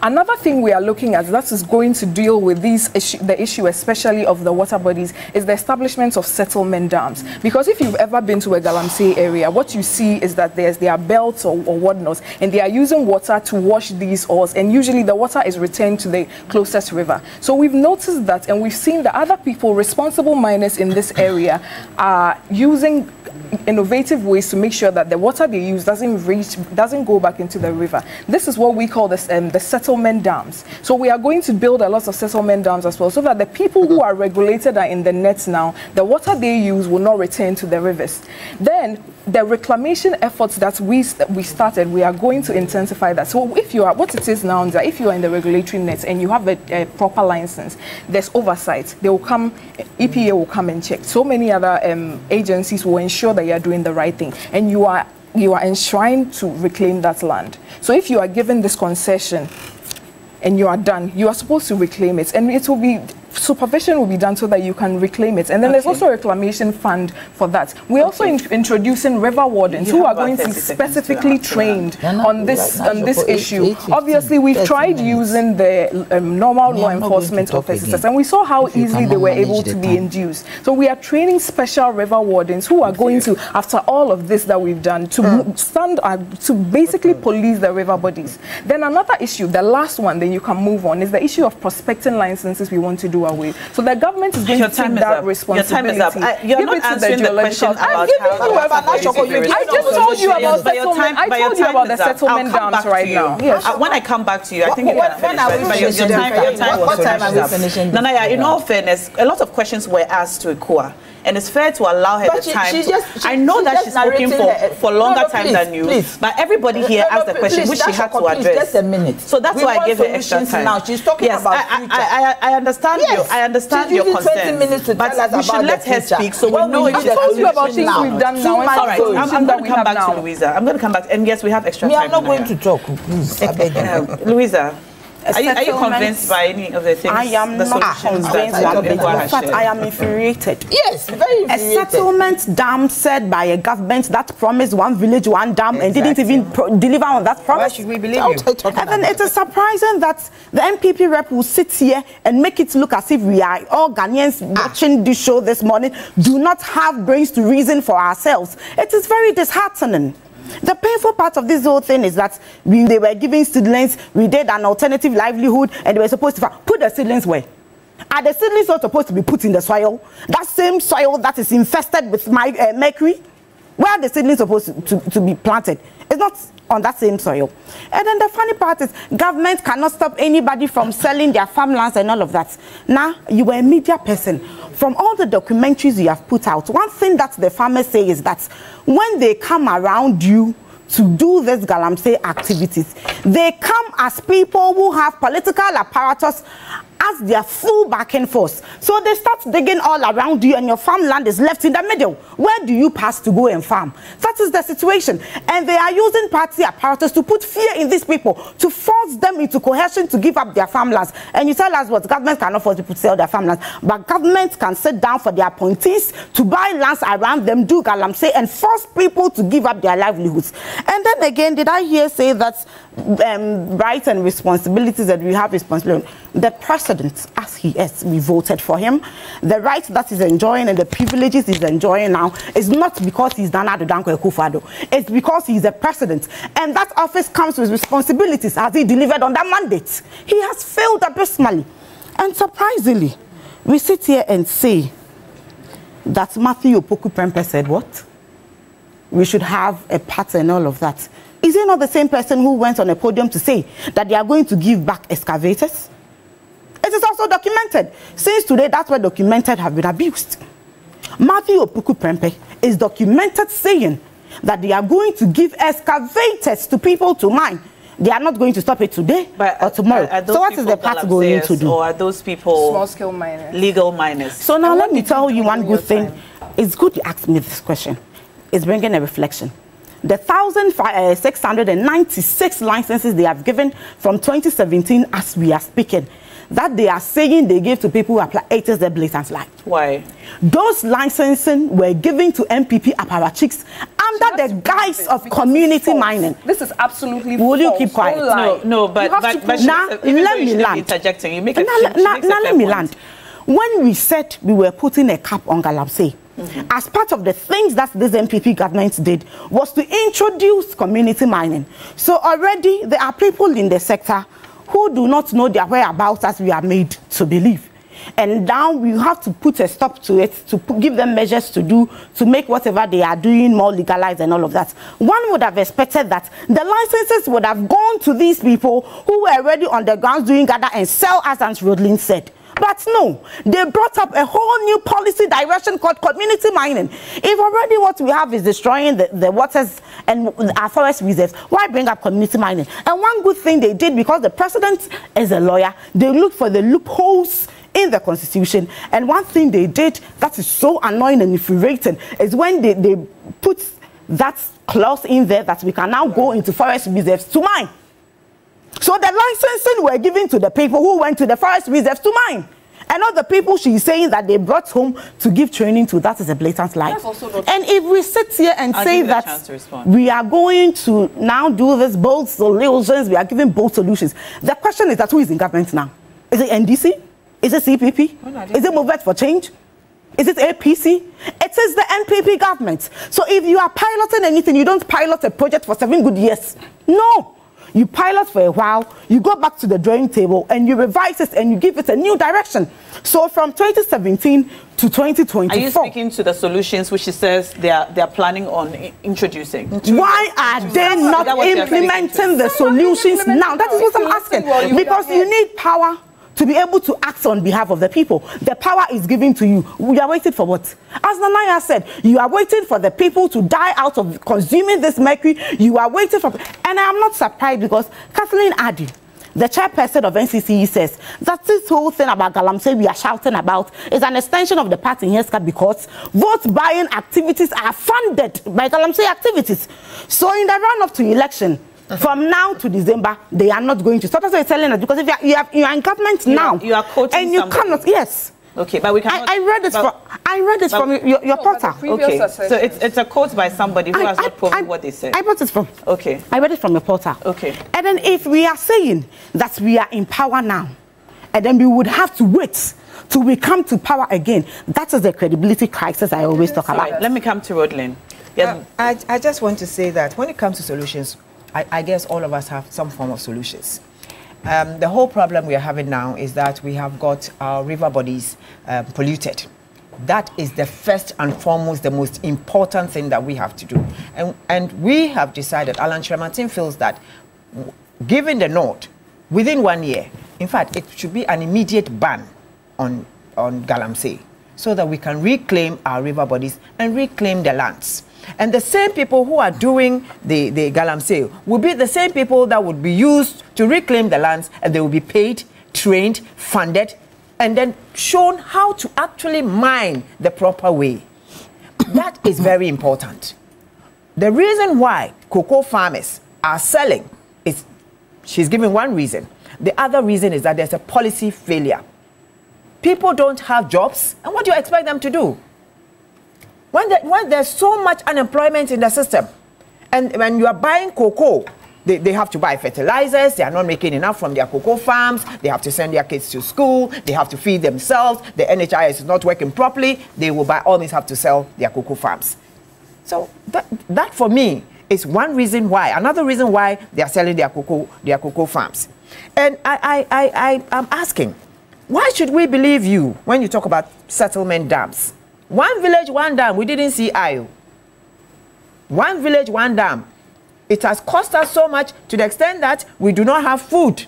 Another thing we are looking at that is going to deal with these issue, the issue especially of the water bodies is the establishment of settlement dams. Because if you've ever been to a Galamsey area, what you see is that there's there are belts or, or whatnot, and they are using water to wash these ores, and usually the water is returned to the closest river. So we've noticed that, and we've seen that other people, responsible miners in this area, are using innovative ways to make sure that the water they use doesn't reach doesn't go back into the river. This is what we call this um, the settlement dams. So we are going to build a lot of settlement dams as well so that the people who are regulated are in the nets now. The water they use will not return to the rivers. Then the reclamation efforts that we we started we are going to intensify that. So if you are what it is now if you are in the regulatory net and you have a, a proper license there's oversight. They will come epa will come and check. So many other um, agencies will ensure that you are doing the right thing and you are you are enshrined to reclaim that land so if you are given this concession and you are done, you are supposed to reclaim it. And it will be, supervision will be done so that you can reclaim it. And then there's also a reclamation fund for that. We're also in, introducing river wardens You who are going to be 30 to specifically trained on this, right on this so for eight- issue. Obviously, we've tried minutes. using the um, normal Me, law I'm not going to enforcement officers, again. and we saw how If easily they were able the to be time. induced. So we are training special river wardens who are going to, after all of this that we've done, to Mm. stand uh, to basically police the river bodies. Then another issue, the last one, then you can move on, is the issue of prospecting licenses we want to do away. So the government is going Your to take that up. Your time responsibility. is up. I- you're Give not it answering the geological- question I'm giving you the a water financial bodies will. I just told you about your settlement. I told you about is the. I'll settlement come dams back right now. Yes. When I come back to you, I What- think you what- can when finish. are we but your, your finishing time, this? your time What- time are we up. finishing? Nana Yaa, in all fairness, a lot of questions were asked to Ekua. And it's fair to allow her But the she- time. she just- she- I know that she's spoken for, for longer no, time please, than you. please. But everybody here No, no, asked the question please, which she had to address. just a minute. So that's We why I gave her extra time. now. She's talking yes, about I. I, I, I understand Yes. you. I understand your using 20 concerns. minutes to but tell us we should let her speak so we know we if do she the has told you about things we've done now. All right. I'm, solutions I'm that going to come back to Louisa. I'm going to come back, and yes, we have extra time. I'm not going to talk, please. I beg you. Um, Louisa, are you, are you convinced by any of the things? I am not convinced one bit. In fact? I am infuriated. Yes, very A infuriated. settlement dam said by a government that promised one village, one dam, and didn't even deliver on that promise. Why should we believe you? And then it is surprising that the MPP rep will sit here and make it look as if we are all Ghanaians watching this show this morning, do not have brains to reason for ourselves. It is very disheartening. The painful part of this whole thing is that we, they were giving seedlings, we did an alternative livelihood, and they were supposed to put the seedlings where? Are the seedlings not supposed to be put in the soil? That same soil that is infested with my, uh, mercury? Where are the seedlings supposed to, to, to be planted? It's not on that same soil. And then the funny part is government cannot stop anybody from selling their farmlands and all of that. Now, you were a media person. From all the documentaries you have put out, one thing that the farmers say is that when they come around you, to do this galamsey activities. They come as people who have political apparatus as their full backing force. So they start digging all around you and your farmland is left in the middle. Where do you pass to go and farm? That is the situation. And they are using party apparatus to put fear in these people, to force them into cohesion to give up their farmlands. And you tell us what government cannot force people to sell their farmlands, but governments can sit down for their appointees to buy lands around them, do galamsey, and force people to give up their livelihoods. And then again, did I hear say that um, rights and responsibilities that we have responsibility. The president, as he is, we voted for him. The rights that he's enjoying and the privileges he's enjoying now is not because he's Nana Dankwa Akufo-Addo. It's because he's a president. And that office comes with responsibilities as he delivered on that mandate. He has failed abysmally. And surprisingly, we sit here and say that Matthew Opoku Prempeh said what? We should have a pattern, all of that. Is he not the same person who went on a podium to say that they are going to give back excavators? It is also documented. Since today, that's why documented have been abused. Matthew Opoku Prempeh is documented saying that they are going to give excavators to people to mine. They are not going to stop it today But or tomorrow. Are, are so what is the people part going to galamseyers do? Or are those people Small scale miners. legal miners? So now And let me tell you one good thing. time? It's good you asked me this question. It's bringing a reflection. The 1,696 eh, licenses they have given from 2017 as we are speaking, that they are saying they give to people who apply, it is the blatant lie. Why? Those licensing were given to NPP apparatchiks under the guise of community false. mining. This is absolutely Will you keep quiet? Don't. No, no, but but, but Now, even let me land. Interjecting, you make a, Now, she- let- she now- now let me point. land. When we said we were putting a cap on Galamsey. Mm-hmm. as part of the things that this NPP government did was to introduce community mining. So already there are people in the sector who do not know their whereabouts as we are made to believe. And now we have to put a stop to it, to give them measures to do, to make whatever they are doing more legalized and all of that. One would have expected that the licenses would have gone to these people who were already on the grounds doing gather and sell, as Aunt Rodlin said. But no, they brought up a whole new policy direction called community mining. If already what we have is destroying the, the waters and our forest reserves, why bring up community mining? And one good thing they did, because the president is a lawyer, they looked for the loopholes in the constitution. And one thing they did that is so annoying and infuriating is when they, they put that clause in there that we can now go into forest reserves to mine. So the licensing were given to the people who went to the forest reserves to mine. And not the people she's saying that they brought home to give training to. That is a blatant lie. That's also not And if we sit here and I'll say give you a that chance to respond. we are going to now do this bold solutions, we are giving bold solutions. The question is that who is in government now? Is it NDC? Is it CPP? No, is it Movement for Change? Is it APC? It is the NPP government. So if you are piloting anything, you don't pilot a project for seven good years. No. You pilot for a while, you go back to the drawing table and you revise it and you give it a new direction. So from 2017 to 2024. Are you speaking to the solutions which she says they are they are planning on introducing? Why are they not that what you're implementing the Some are being solutions now? That is what I'm asking. listen well, you Because you need power to be able to act on behalf of the people. The power is given to you. We are waiting for what? As Nanaya said, you are waiting for the people to die out of consuming this mercury. You are waiting for, and I am not surprised because Kathleen Addy, the chairperson of NCCE says that this whole thing about Galamsey we are shouting about is an extension of the party in Heska because vote buying activities are funded by Galamsey activities. So in the run up to election, from now to December, they are not going to. So that's what you're telling us because if you are, you are, you are in government You are- now, you are quoting and you somebody. cannot, yes. Okay, but we I, cannot. I read it but- from I read it but- from your, your No, portal. Okay, so it's it's a quote by somebody who I- has I- not proven what they said. I brought it from. Okay. I read it from your portal. Okay. And then if we are saying that we are in power now, and then we would have to wait till we come to power again, that is the credibility crisis I always talk about. Right, let me come to Rodlin. Yeah, Uh, I, I just want to say that when it comes to solutions, I, I guess all of us have some form of solutions. Um, the whole problem we are having now is that we have got our river bodies um, polluted. That is the first and foremost, the most important thing that we have to do. And, and we have decided, Alan Kyerematen feels that given the nod, within one year, in fact, it should be an immediate ban on, on Galamsey so that we can reclaim our river bodies and reclaim the lands. And the same people who are doing the, the Galamsey will be the same people that would be used to reclaim the lands and they will be paid, trained, funded, and then shown how to actually mine the proper way. that is very important. The reason why cocoa farmers are selling is she's giving one reason. The other reason is that there's a policy failure. People don't have jobs, and what do you expect them to do? When, the, when there's so much unemployment in the system, and when you are buying cocoa, they, they have to buy fertilizers, they are not making enough from their cocoa farms, they have to send their kids to school, they have to feed themselves, the NHIS is not working properly, they will by all means have to sell their cocoa farms. So that, that for me is one reason why, another reason why they are selling their cocoa, their cocoa farms. And I, I, I, I am asking, why should we believe you when you talk about settlement dams? One village, one dam, we didn't see IO. One village, one dam. It has cost us so much to the extent that we do not have food.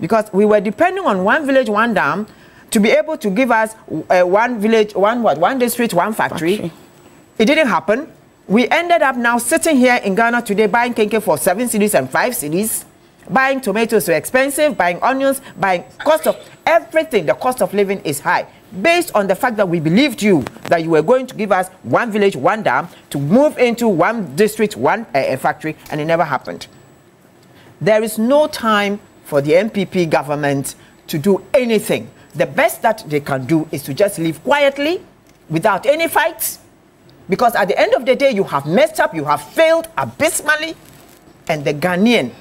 Because we were depending on one village, one dam to be able to give us uh, one village, one what, one district, one factory. Factory. It didn't happen. We ended up now sitting here in Ghana today buying kenkey for seven cedis and five cedis. Buying tomatoes are expensive, buying onions, buying cost of everything, the cost of living is high. Based on the fact that we believed you that you were going to give us one village, one dam to move into one district, one uh, uh, factory, and it never happened. There is no time for the NPP government to do anything. The best that they can do is to just live quietly without any fights. Because at the end of the day, you have messed up, you have failed abysmally, and the Ghanaian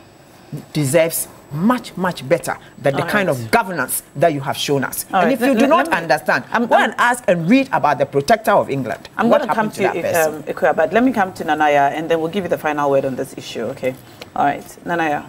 deserves much, much better than the All kind of governance that you have shown us. All and right, if you do let- not me- understand, I'm- go I'm- and ask and read about the protector of England. I'm going to come to, to, that person? um, Ekua, but let me come to Nana Yaa and then we'll give you the final word on this issue, okay? All right, Nana Yaa.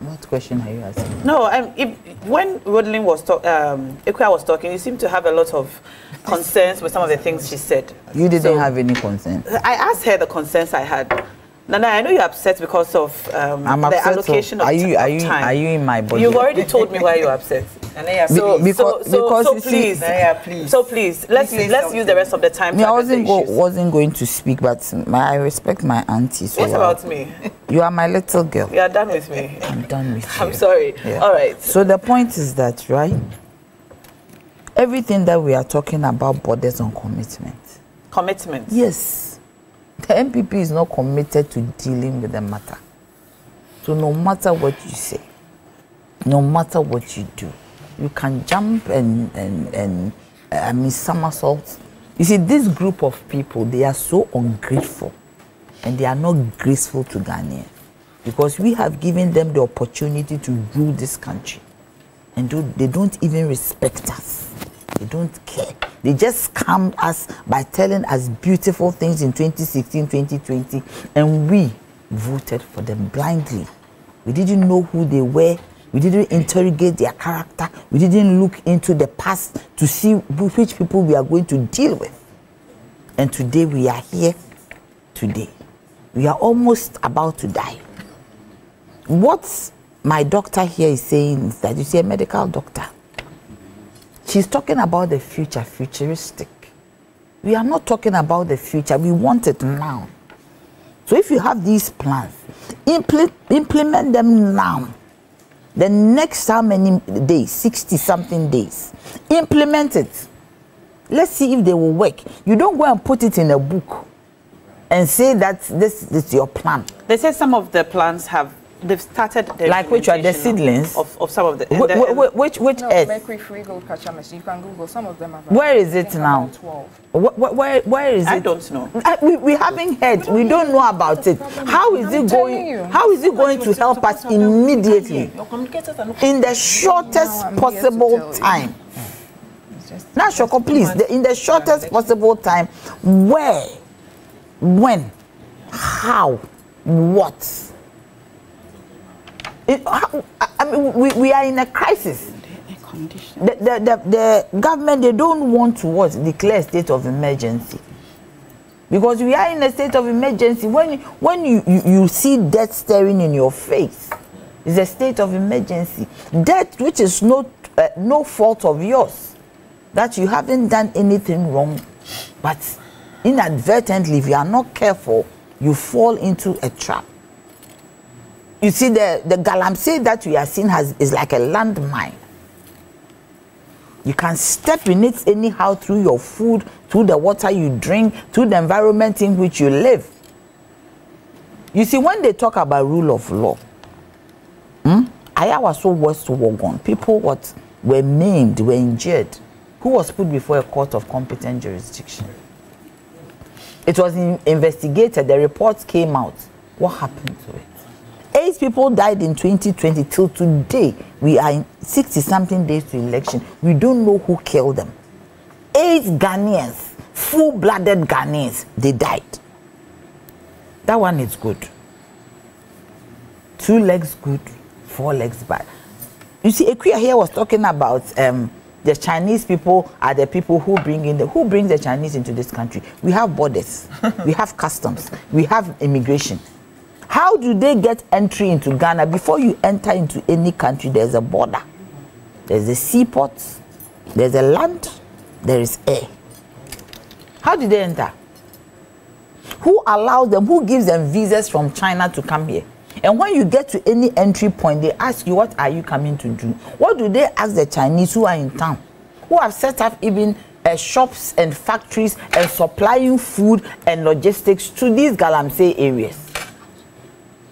What question are you asking? No, um, if, when Rodlin was talking, um, Ekua was talking, you seem to have a lot of concerns with some of the things she said. You didn't So- have any concerns. I asked her the concerns I had. Nana, I know you're upset because of um, I'm the upset. of- allocation of, are you t- are of you time. are you in my body? You've already told me why you're upset. Nana Yaa, So, Be- because- so, so, because so you please, Nana Yaa, please. so please, let's Please let's use the rest of the time. Me, I wasn't go, wasn't going to speak, but my, I respect my auntie. So What about me? you are my little girl. You are done with me. I'm done with you. I'm sorry. Yeah. All right. So the point is that right, everything that we are talking about borders on commitment. Commitment. Yes, the NPP is not committed to dealing with the matter. So no matter what you say, no matter what you do, you can jump and and and I mean somersault. You see, this group of people they are so ungrateful, and they are not graceful to Ghanaians because we have given them the opportunity to rule this country, and do, they don't even respect us. They don't care. They just scammed us by telling us beautiful things in 2016, 2020, and we voted for them blindly. We didn't know who they were. We didn't interrogate their character. We didn't look into the past to see which people we are going to deal with. And today we are here. Today. We are almost about to die. What my doctor here is saying is that you see a medical doctor. She's talking about the future, futuristic. We are not talking about the future. We want it now. So if you have these plans, impl- implement them now. The next how many days? 60 something days. Implement it. Let's see if they will work. You don't go and put it in a book and say that this, this is your plan. They say some of the plans have they've started the Like which are the seedlings? of, of, of some of the, Wh- the- wh- wh- which which No, earth? Mercury Free Gold Kacha machine. You can Google. Some of them have. Where is it now? about 12. Wh- wh- where, where is I it? don't know. Uh, we, we haven't heard. We don't know about it. How is it going? How is it going to help us immediately in the shortest Now I'm here to possible time? It's just- Now, Shoko, please, the, in the shortest possible time, where, when, how, what? It, how, I mean, we, we are in a crisis. The, the, the, the government, they don't want to what? Declare state of emergency. Because we are in a state of emergency. When, when you, you, you see death staring in your face, it's a state of emergency. Death which is no, uh, no fault of yours. That you haven't done anything wrong. But inadvertently, if you are not careful, you fall into a trap. You see, the, the galamsey that we are seeing has, is like a landmine. You can step in it anyhow through your food, through the water you drink, through the environment in which you live. You see, when they talk about rule of law, hmm, I was so worse to work on. People what were maimed, were injured. Who was put before a court of competent jurisdiction? It was in, investigated. The reports came out. What happened to it? Eight people died in 2020 till today. We are in 60 something days to election. We don't know who killed them. Eight Ghanaians, full blooded Ghanaians, they died. That one is good. Two legs good, four legs bad. You see, Ekua here was talking about um, the Chinese people are the people who bring in the who brings the Chinese into this country. We have borders, we have customs, we have immigration. How do they get entry into Ghana? Before you enter into any country, there's a border, there's a seaport, there's a land, there is air. How do they enter? Who allows them? Who gives them visas from China to come here? And when you get to any entry point, they ask you, What are you coming to do? What do they ask the Chinese who are in town, who have set up even uh, shops and factories and supplying food and logistics to these Galamsey areas?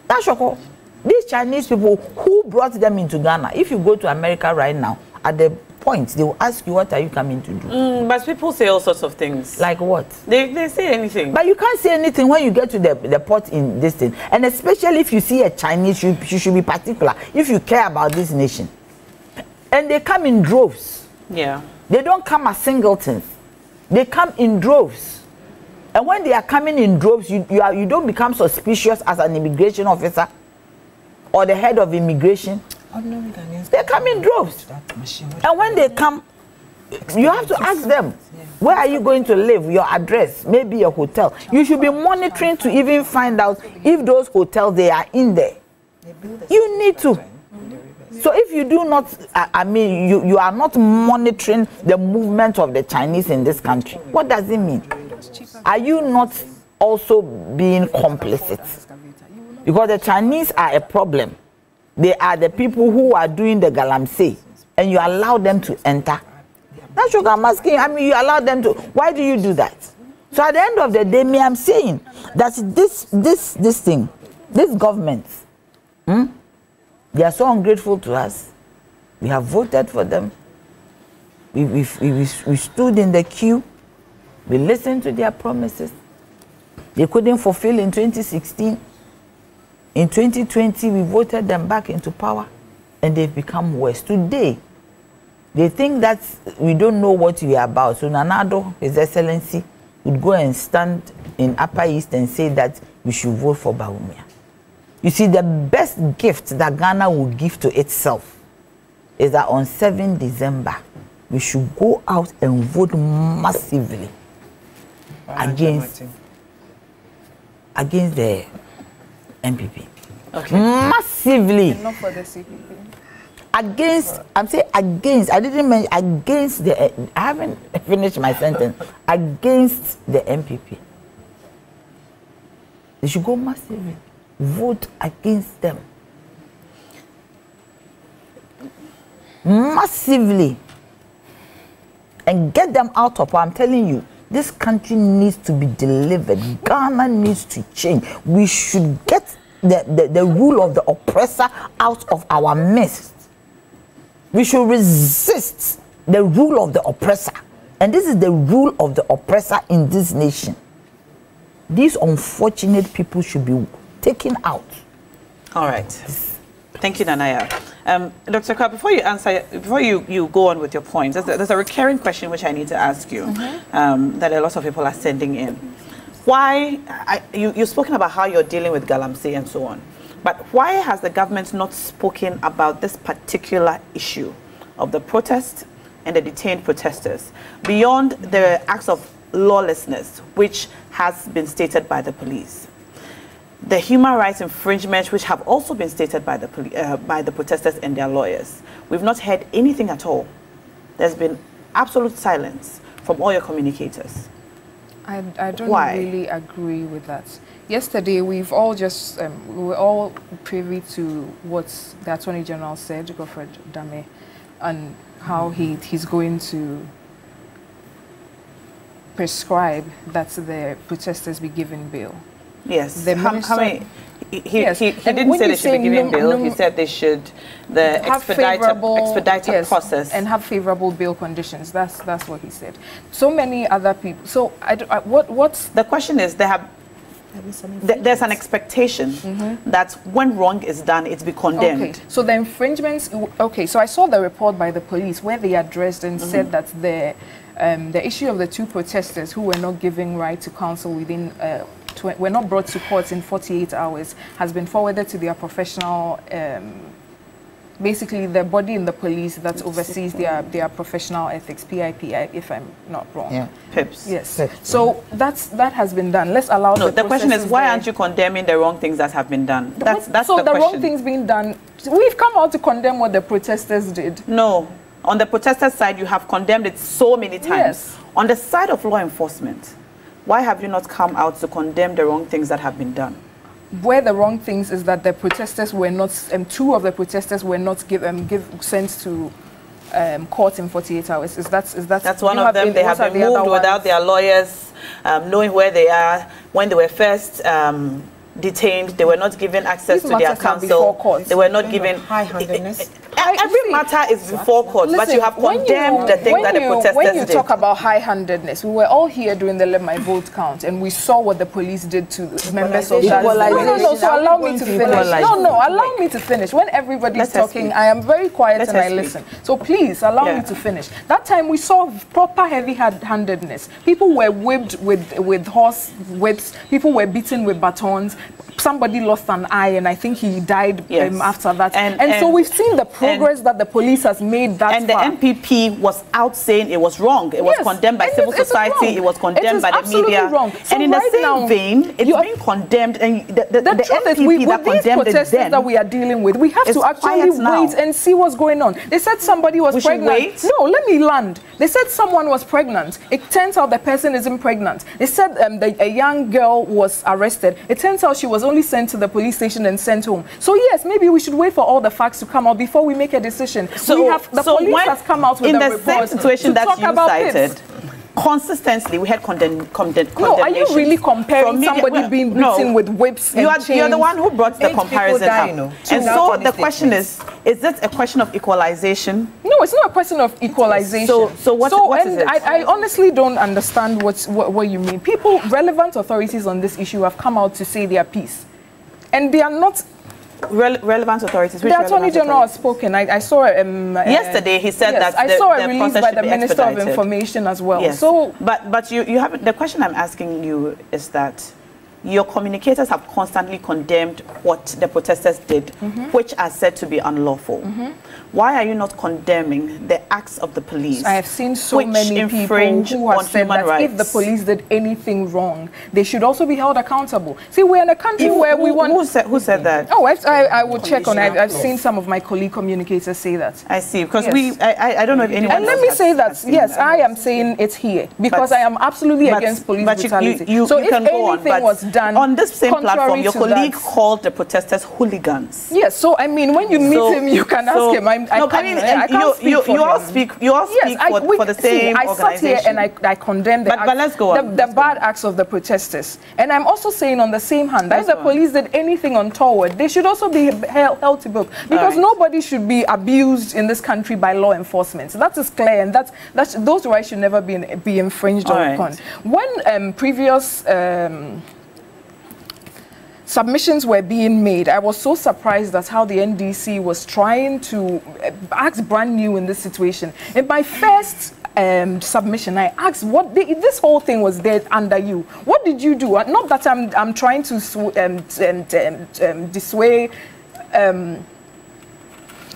That's Shoko. These Chinese people who brought them into Ghana, if you go to America right now, at the point they will ask you, What are you coming to do? Mm, but people say all sorts of things. Like what? They, they say anything. But you can't say anything when you get to the, the port in this thing. And especially if you see a Chinese, you, you should be particular if you care about this nation. And they come in droves. yeah. They don't come as singletons. They come in droves. And when they are coming in droves, you, you, are, you don't become suspicious as an immigration officer or the head of immigration. They come in droves. And when they come, you have to ask them, where are you going to live? Your address, maybe a hotel. You should be monitoring to even find out if those hotels they are in there. You need to. So if you do not, I, I mean, you, you are not monitoring the movement of the Chinese in this country, what does it mean? Are you not also being complicit? Because the Chinese are a problem. They are the people who are doing the galamsey, and you allow them to enter. That's what I'm asking. I mean, you allow them to. Why do you do that? So at the end of the day, me, I'm saying that this, this, this thing, this government, hmm, they are so ungrateful to us. We have voted for them. We, we, we, we stood in the queue. We listened to their promises. They couldn't fulfill in 2016. In 2020, we voted them back into power and they've become worse. Today, they think that we don't know what we are about. So Nanado, His Excellency, would go and stand in Upper East and say that we should vote for Bawumia. You see, the best gift that Ghana will give to itself is that on 7 December, we should go out and vote massively against against the MPP. Okay. Massively Not for the CPP. against. I'm saying against. I didn't mention against the. I haven't finished my sentence. Against the MPP. They should go massively. Vote against them. Massively. And get them out of. I'm telling you, this country needs to be delivered. Ghana needs to change. We should get the, the, the rule of the oppressor out of our midst. We should resist the rule of the oppressor. And this is the rule of the oppressor in this nation. These unfortunate people should be taken out. All right. Thank you, Nana Yaa. Um, Dr. Kwa, before you answer, before you, you go on with your points, there's a, there's a recurring question which I need to ask you um, that a lot of people are sending in. Why, I, you, you've spoken about how you're dealing with Galamsey and so on, but why has the government not spoken about this particular issue of the protest and the detained protesters, beyond the acts of lawlessness which has been stated by the police. The human rights infringements which have also been stated by the, uh, by the protesters and their lawyers. We've not heard anything at all. There's been absolute silence from all your communicators. I, I don't Why? really agree with that. Yesterday, we've all just, um, we were all privy to what the Attorney General said, Godfred Dame, and how he, he's going to prescribe that the protesters be given bail. Yes. The how, minister- how many? He, he, Yes, he, he didn't say they should be given no- bail. he said they should the expedited, yes, process. and have favorable bail conditions. That's that's what he said. So many other people. So I, I- what what's the question is, there have th- there's an expectation that when wrong is done, it's be condemned. Mm-hmm. Okay, so the infringements. Okay, so I saw the report by the police where they addressed and Mm-hmm. said that the um, the issue of the two protesters who were not giving right to counsel within. Uh, tw- were not brought to court in 48 hours has been forwarded to their professional um, basically the body in the police that oversees their their professional ethics PIPI if I'm not wrong Yeah. Pips. yes Pips. so that's that has been done let's allow No, the question is, why there. aren't you condemning the wrong things that have been done? That's that's so the, the, question. wrong things being done we've come out to condemn what the protesters did No. On the protester side, you have condemned it so many times. Yes. On the side of law enforcement, why have you not come out to condemn the wrong things that have been done? where the wrong things is that the protesters were not, um, two of the protesters were not give, um, give, sent to um, court in 48 hours. Is that, is that That's one of them. any- They have been moved without ones? their lawyers um, knowing where they are. When they were first um, detained, they were not given access These to their counsel. They were not given. high-handedness. Every See, matter is before court, but you have condemned you- the thing when that the you- protesters When you did. talk about high-handedness, we were all here during the Let My Vote count, and we saw what the police did to members of that. No, no, no. So allow me to finish. No, no. Allow me to finish. When everybody's Let her talking. I am very quiet Let and I listen. So please allow Yeah. me to finish. That time we saw proper heavy-handedness. People were whipped with with horse whips. People were beaten with batons. Somebody lost an eye, and I think he died Yes. um, after that. And- And, so we've seen the progress that the police has made that and the. NPP was out saying it was wrong. It was Yes, condemned by and civil it- it society. It was condemned is by the media. wrong. So and in the same now, vein, it's being condemned. And the, the, The, the NPP is, we, that these condemned it protesters then, that we are dealing with, we have to actually now. wait and see what's going on. They said somebody was We pregnant. No, let me land. They said someone was pregnant. It turns out the person isn't pregnant. They said um, the, a young girl was arrested. It turns out she was only sent to the police station and sent home. So yes, maybe we should wait for all the facts to come out before we make a decision. So, we have, the so police has come out with in a the report same situation to that talk you about cited. this. Consistently, we had condemn, condemn, No, are you really comparing somebody well, being no. beaten with whips You are, you're the one who brought the Eight comparison die, up. you know, and so the question is, is this a question of equalization? No, it's not a question of equalization. So- so what- what and is it? I, I honestly don't understand what's, what, what you mean. People, relevant authorities on this issue have come out to say their piece. And they are not, Rele- relevant authorities. which the Attorney General has spoken. I, I saw um, uh, Yesterday, he said yes, that I the- saw a the release by the Minister of. Information as well. Yes. So but but you you have the question I'm asking you is that your communicators have constantly condemned what the protesters did, Mm-hmm. which are said to be unlawful. Why are you not condemning the acts of the police? I have seen so many people who have said that rights? if the police did anything wrong, they should also be held accountable. See, we're in a country Who- where we want. Who said, who said that? Oh, I, I, I will check on. I've, I've seen some of my colleague communicators say that. I see. Because Yes. we, I, I- don't know if anyone. And let me say that, yes, that. I am saying it's here because But- I am absolutely But- against police but brutality. You, you, so you if can go on, anything but was done on this same platform, your colleague that- called the protesters hooligans. Yes, so I mean, when you meet So- him, you can ask so- him. I'm, I no, I mean, I can't you, you, you all speak. You all Yes, speak I, for, we, for the see, same I sat here and I, I condemn the But- but let's go on. the, the bad acts of the protesters. And I'm also saying on the same hand that if the police did anything untoward, they should also be held, held to book because right. nobody should be abused in this country by law enforcement. So that is clear, and that's, that's those rights should never be be infringed All right. upon. When um, previous um, submissions were being made, I was so surprised at how the NDC was trying to uh, act brand new in this situation. In my first um, submission, I asked what this whole thing was there under you. What did you do? Uh, Not that I'm, I'm trying to um, um, um, um, dissuade.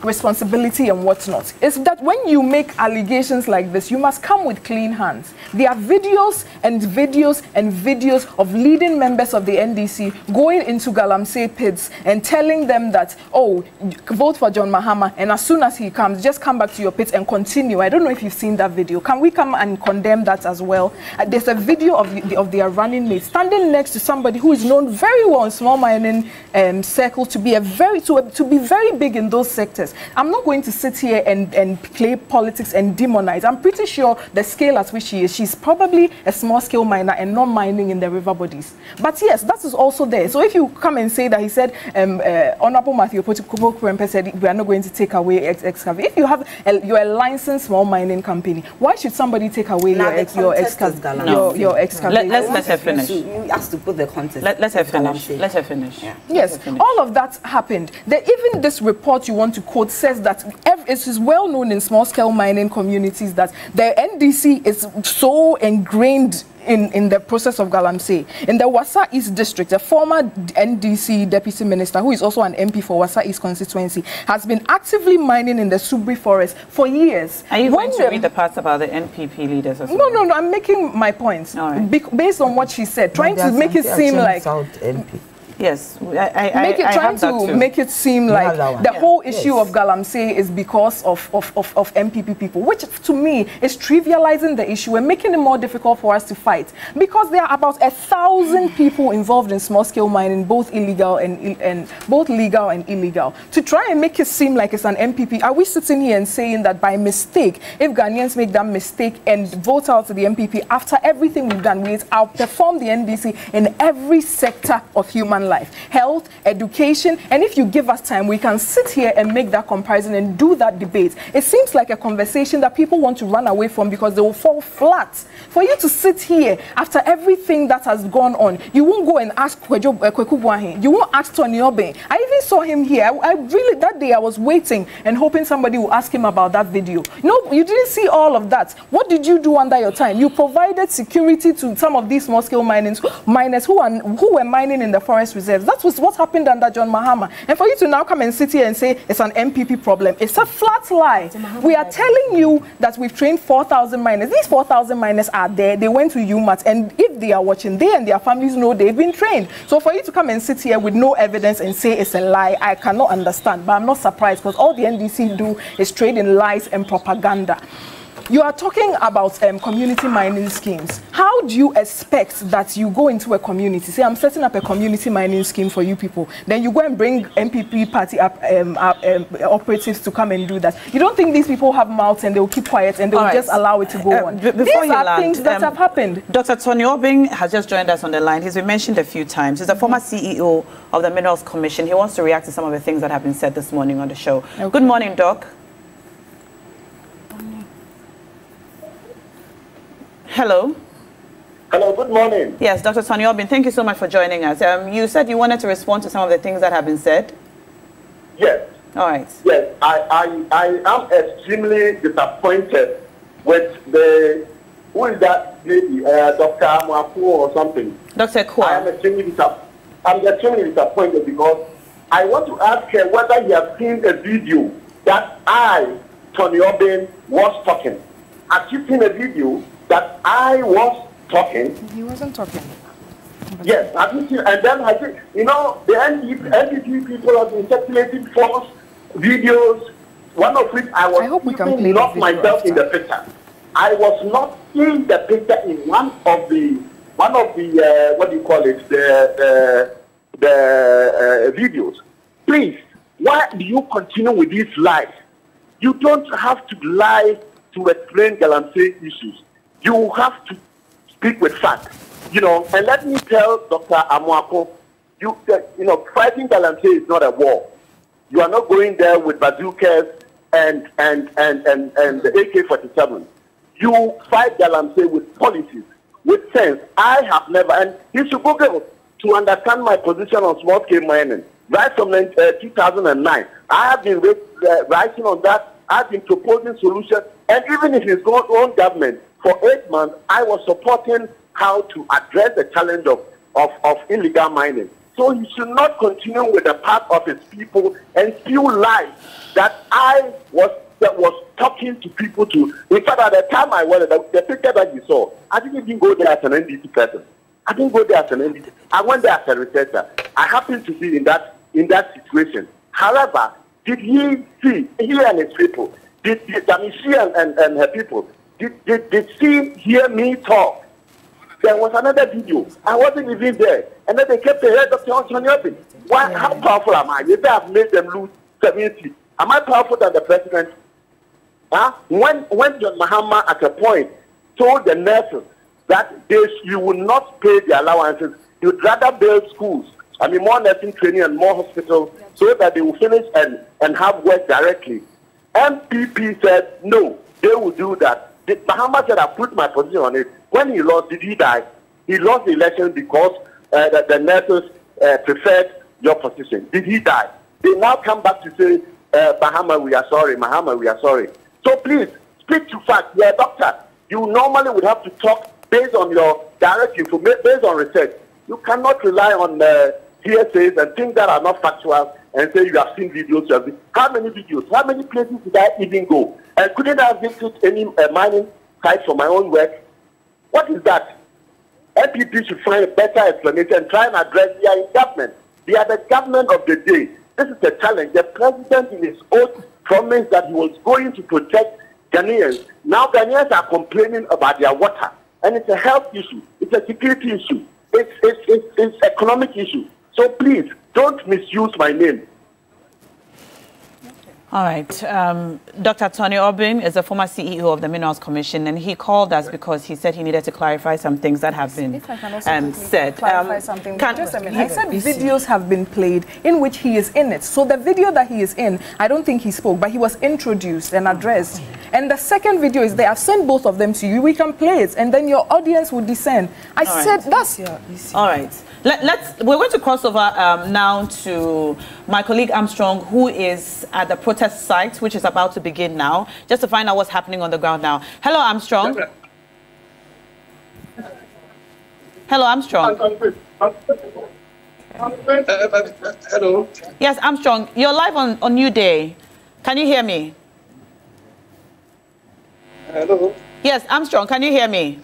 Responsibility and whatnot. is that when you make allegations like this, you must come with clean hands. There are videos and videos and videos of leading members of the NDC going into Galamsey pits and telling them that, oh, vote for John Mahama, and as soon as he comes, just come back to your pits and continue. I don't know if you've seen that video. Can we come and condemn that as well? Uh, there's a video of, the, of their running mate standing next to somebody who is known very well in small mining um, circles to be a very to, to be very big in those sectors. I'm not going to sit here and, and play politics and demonize. I'm pretty sure the scale at which she is, she's probably a small scale miner and not mining in the river bodies. But yes, that is also there. So if you come and say that he said, um, uh, Honorable Matthew Opoku Prempeh said we are not going to take away excavation. If you have a, you're a licensed small mining company, why should somebody take away now your ex, your excavation? Your, your excavation. Let, us let her finish. You asked to put the context. Let, let her finish. Let her finish. Yeah. Yes, finish. all of that happened. The, even this report you want to quote says that it is well known in small scale mining communities that the NDC is so ingrained in, in the process of Galamsey. In the Wassa East District, a former NDC deputy minister, who is also an MP for Wassa East constituency, has been actively mining in the Subri forest for years. Are you when going to read the parts about the NPP leaders as well? No, no, no, I'm making my points. Based on what she said, trying to make it seem like... South MP. Yes, I, I, make it, I, trying to make it seem like the yeah. whole issue yes. of Galamsey is because of, of, of, of, NPP people, which to me is trivializing the issue and making it more difficult for us to fight. Because there are about a thousand people involved in small-scale mining, both illegal and, and both legal and illegal. To try and make it seem like it's an NPP, are we sitting here and saying that by mistake, if Ghanaians make that mistake and vote out to the NPP after everything we've done, we outperform the NDC in every sector of human human life, health, education. And if you give us time, we can sit here and make that comparison and do that debate. It seems like a conversation that people want to run away from because they will fall flat. For you to sit here after everything that has gone on, you won't go and ask uh. You won't ask Toni Aubynn. I even saw him here. I, I, really, that day I was waiting and hoping somebody would ask him about that video. No, you didn't see all of that. What did you do under your time? You provided security to some of these small-scale miners who, are, who were mining in the forest reserves. That was what happened under John Mahama. And for you to now come and sit here and say it's an NPP problem, it's a flat lie. We are telling you that we've trained 4,000 miners. These 4,000 miners are there. They went to UMAT. And if they are watching, they and their families know they've been trained. So for you to come and sit here with no evidence and say it's a lie, I cannot understand. But I'm not surprised because all the NDC do is trade in lies and propaganda. You are talking about um, community mining schemes. How do you expect that you go into a community, say I'm setting up a community mining scheme for you people, then you go and bring NPP party up, um, um, operatives to come and do that. You don't think these people have mouths and they'll keep quiet and they'll right. just allow it to go uh, on? Before these you are land, things that um, have happened. Dr. Toni Aubynn has just joined us on the line. He's been mentioned a few times. He's a former CEO of the Minerals Commission. He wants to react to some of the things that have been said this morning on the show. Okay. Good morning, Doc. Hello. Hello, good morning. Yes, Dr. Toni Aubynn, thank you so much for joining us. Um, you said you wanted to respond to some of the things that have been said? Yes. All right. Yes, I, I, I am extremely disappointed with the, who is that lady, uh, Dr. Amoakoh or something? Dr. Kwa. I am extremely, disappointed. I'm extremely disappointed because I want to ask her whether you have seen a video that I, Toni Aubynn, was talking. Have you seen a video that I was talking. He wasn't talking. Yes, I think, and then I think, you know, the NDP people have been circulating false videos, one of which I was I hope we can play not myself after. in the picture. I was not in the picture in one of the, one of the, uh, what do you call it, the, the, the uh, videos. Please, why do you continue with these lies? You don't have to lie to explain Galamsey issues you have to speak with facts. You know, and let me tell Dr. Amoakoh, you, uh, you know, fighting Galamsey is not a war. You are not going there with bazookas and, and, and, and, and the AK-47. You fight Galamsey with policies, with sense. I have never, and you should Google to understand my position on small-scale mining. Right from uh, 2009, I have been uh, writing on that. I've been proposing solutions, and even if it's own government, for eight months, I was supporting how to address the challenge of, of, of illegal mining. So he should not continue with the path of his people and still lie that I was that was talking to people to. In fact, at the time I went, the, the picture that you saw, I didn't even go there as an NDC person. I didn't go there as an NDC. I went there as a researcher. I happened to be in that in that situation. However, did he see he and his people? Did, did I mean, she and, and, and her people? Did, did, did she hear me talk? There was another video. I wasn't even there. And then they kept the head of Yobin. Why, how powerful am I? If I have made them lose 70, am I powerful than the president? Huh? When, when John Mahama at a point told the nurses that they, you will not pay the allowances, you'd rather build schools, I mean more nursing training and more hospitals so that they will finish and, and have work directly. MPP said no, they will do that. Mahama said I put my position on it. When he lost, did he die? He lost the election because uh, the, the nurses uh, preferred your position. Did he die? They now come back to say, uh, Mahama, we are sorry. Mahama, we are sorry. So please, speak to fact. You're a doctor. You normally would have to talk based on your direct information, based on research. You cannot rely on uh, hearsays and things that are not factual and say you have seen videos. You have. How many videos? How many places did I even go? And couldn't I visit any uh, mining site for my own work? What is that? NPP should find a better explanation and try and address their government. They are the government of the day. This is the challenge. The president in his oath promised that he was going to protect Ghanaians. Now Ghanaians are complaining about their water. And it's a health issue. It's a security issue. It's, it's, it's, it's economic issue. So please, don't misuse my name. All right. Um, Dr. Toni Aubynn is the former CEO of the Minerals Commission, and he called us because he said he needed to clarify some things that have been If I can also um, said. Clarify Um, something. can- Just a minute. I said videos have been played in which he is in it. So the video that he is in, I don't think he spoke, but he was introduced and addressed. And the second video is there. I've sent both of them to you. We can play it, and then your audience will discern. I All said right. that's All right. Let, let's. We're going to cross over um, now to my colleague Armstrong, who is at the protest site, which is about to begin now, just to find out what's happening on the ground now. Hello, Armstrong. Hello, Armstrong. Hello. Yes, Armstrong. You're live on, on New Day. Can you hear me? Hello. Yes, Armstrong. Can you hear me?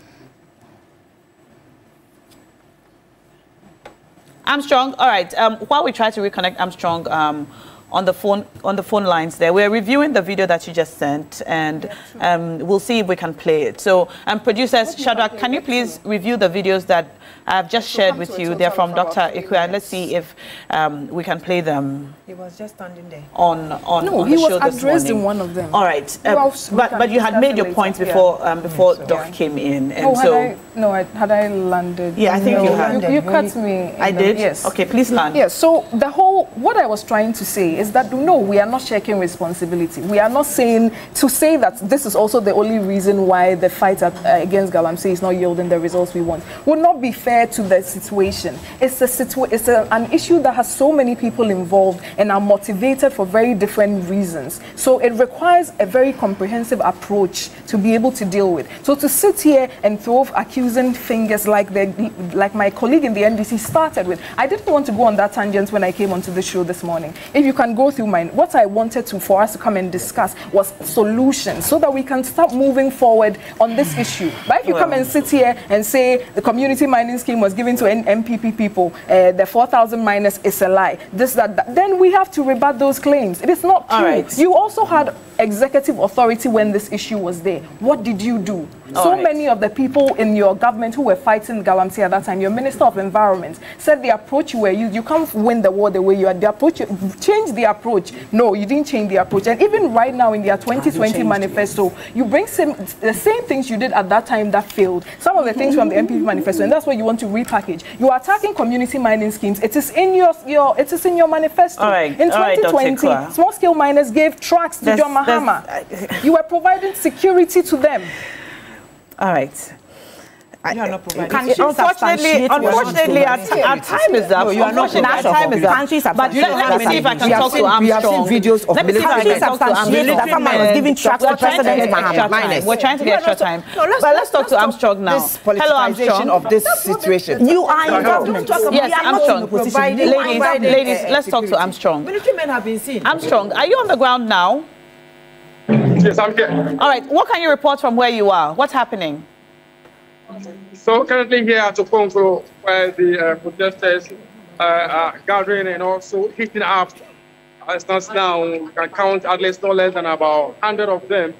Armstrong, all right. Um, while we try to reconnect Armstrong um, on the phone on the phone lines, there we're reviewing the video that you just sent, and um, we'll see if we can play it. So, um, producers, Shadrach, can you please review the videos that I've just shared with you? They're from Dr. about Ekua, and let's see if um, we can play them He was just standing there. on on, No, on he the was show this addressed in morning. one of them. All right, Well, um, but but you had made your later, points yeah. before um, before so. Doc came in, and Oh, had so. I, no, I, had I landed? Yeah, I think no, you had. You, you cut me. I did. Yes. Okay, please land. Yes, so the whole, what I was trying to say is that no, we are not shaking responsibility. We are not saying, to say that this is also the only reason why the fight at, uh, against Galamsey is not yielding the results we want, would not be fair to the situation. It's, a situa- it's a, an issue that has so many people involved and are motivated for very different reasons. So it requires a very comprehensive approach to be able to deal with. So to sit here and throw accusing fingers like the like my colleague in the NDC started with, I didn't want to go on that tangent when I came onto the show this morning. If you can go through mine, what I wanted to for us to come and discuss was solutions so that we can start moving forward on this issue. But if you come and sit here and say the community mining scheme was given to N- NPP people, uh, the 4,000 miners is a lie, this, that, that, then we have to rebut those claims. It is not true. Right. You also had executive authority when this issue was there. What did you do? All so right. many of the people in your government who were fighting Galamsey at that time, your Minister of Environment, said the approach you were using, you can't win the war the way you are. The approach, change the approach. No, you didn't change the approach. And even right now in their ah, 2020 manifesto, you bring same, the same things you did at that time that failed. Some of the things from the NPP manifesto, and that's what you want to repackage. You are attacking community mining schemes. It is in your, your it is in your manifesto. All right, In all right, Dr. 2020, Ekua. small scale miners gave tracks to There's- John Mahama. you were providing security to them. All right. You are not providing. Countries unfortunately, unfortunately, our, our time is up. No, you are not Unfortunately, our time is up. Countries But let, let me see if I can talk seen- to we have seen videos of let me see if I military can talk to that Armstrong. someone was giving tracks to We're trying to President get extra Mahama. time. We're trying to get extra time. No, let's- But let's talk to Armstrong now. This Hello, politicization Armstrong. of this situation. You are in government. don't talk about- Yes, we are not Armstrong. in opposition. Providing- You are ladies, ladies, let's talk to. Armstrong. Military men have been seen. Armstrong, are you on the ground now? Yes, I'm here. All right. What can you report from where you are? What's happening? So currently here at Okponglo, where the uh, protesters uh, are gathering and also heating up. As stands now, we can count at least no less than about 100 of them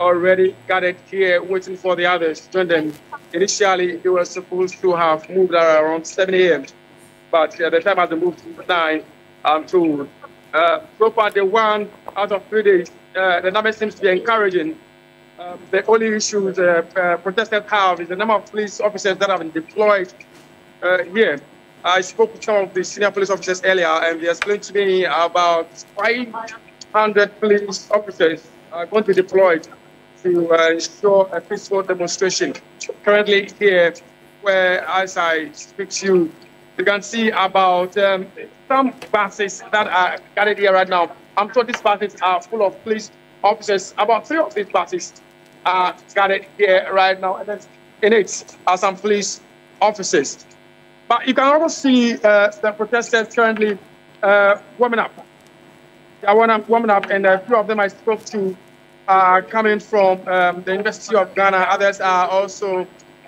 already gathered here waiting for the others to join them. Initially, they were supposed to have moved around 7 a.m., but uh, the time has moved to 9, I'm told. Uh, so far, the one out of three days, uh, the number seems to be encouraging. Um, the only issues the uh, protesters have is the number of police officers that have been deployed uh, here. I spoke with some of the senior police officers earlier, and they explained to me about 500 police officers are going to be deployed to uh, ensure a peaceful demonstration. Currently here, where as I speak to you, you can see about um, some buses that are gathered here right now. I'm sure these buses are full of police officers. About three of these buses are gathered here right now, and then in it are some police officers. But you can also see uh, the protesters currently uh, warming up. They are warming up, and a few of them I spoke to are coming from um, the University of Ghana. Others are also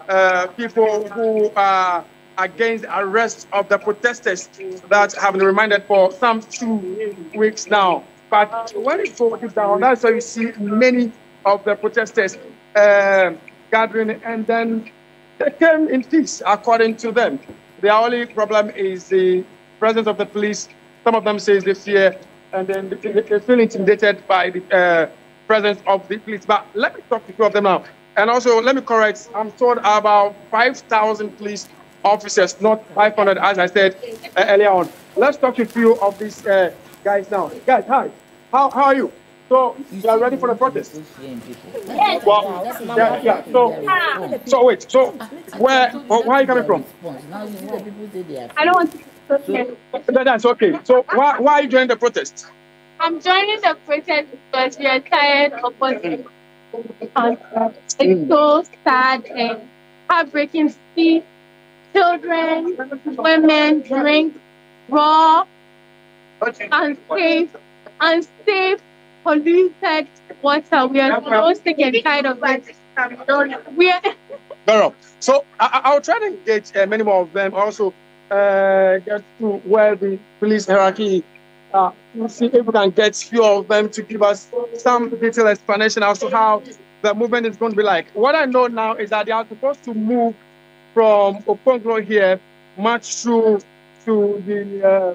uh, people who are against the arrest of the protesters that have been remanded for some two weeks now. But when you go deep down, that's why you see many of the protesters uh, gathering, and then they came in peace, according to them. The only problem is the presence of the police. Some of them say they fear, and then they feel intimidated by the uh, presence of the police. But let me talk to two of them now. And also, let me correct, I'm told about 5,000 police officers, not 500, as I said uh, earlier on. Let's talk to a few of these uh, guys now. Guys, hi. How, how are you? So, you are ready for the protest? Well, yeah, yeah. So, so wait. So, where, where are you coming from? I don't want to. That- That's okay. So, why, why are you joining the protest? I'm joining the protest because we are tired of what it's so sad and heartbreaking to see children, women drink raw, unsafe, unsafe, polluted water. We are so sick and tired of it. We are Girl. So, I, I- I'll try to engage uh, many more of them. Also, uh, get to where the police hierarchy. Uh, we'll see if we can get few of them to give us some detailed explanation as to how the movement is going to be like. What I know now is that they are supposed to move from Okponglo here, march through to the uh,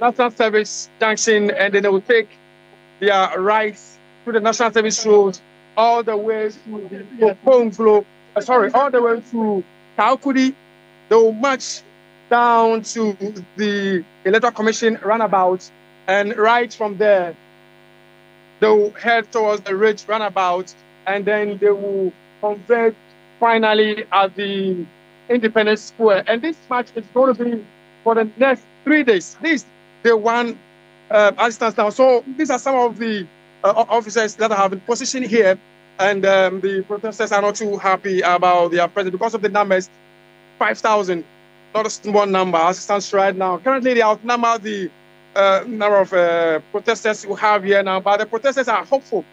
National Service Junction, and then they will take their rights through the National Service Road all the way to the Okponglo, uh, sorry, all the way to Kawukudi. They will march down to the Electoral Commission runabout, and right from there, they will head towards the Ridge runabout, and then they will converge finally at the Independence Square. And this march is going to be for the next three days. This day one uh, now. So these are some of the uh, officers that have been positioned here, and um, the protesters are not too happy about their presence because of the numbers. 5,000, not a small number as it stands right now. Currently, they outnumber the uh, number of uh, protesters we have here now, but the protesters are hopeful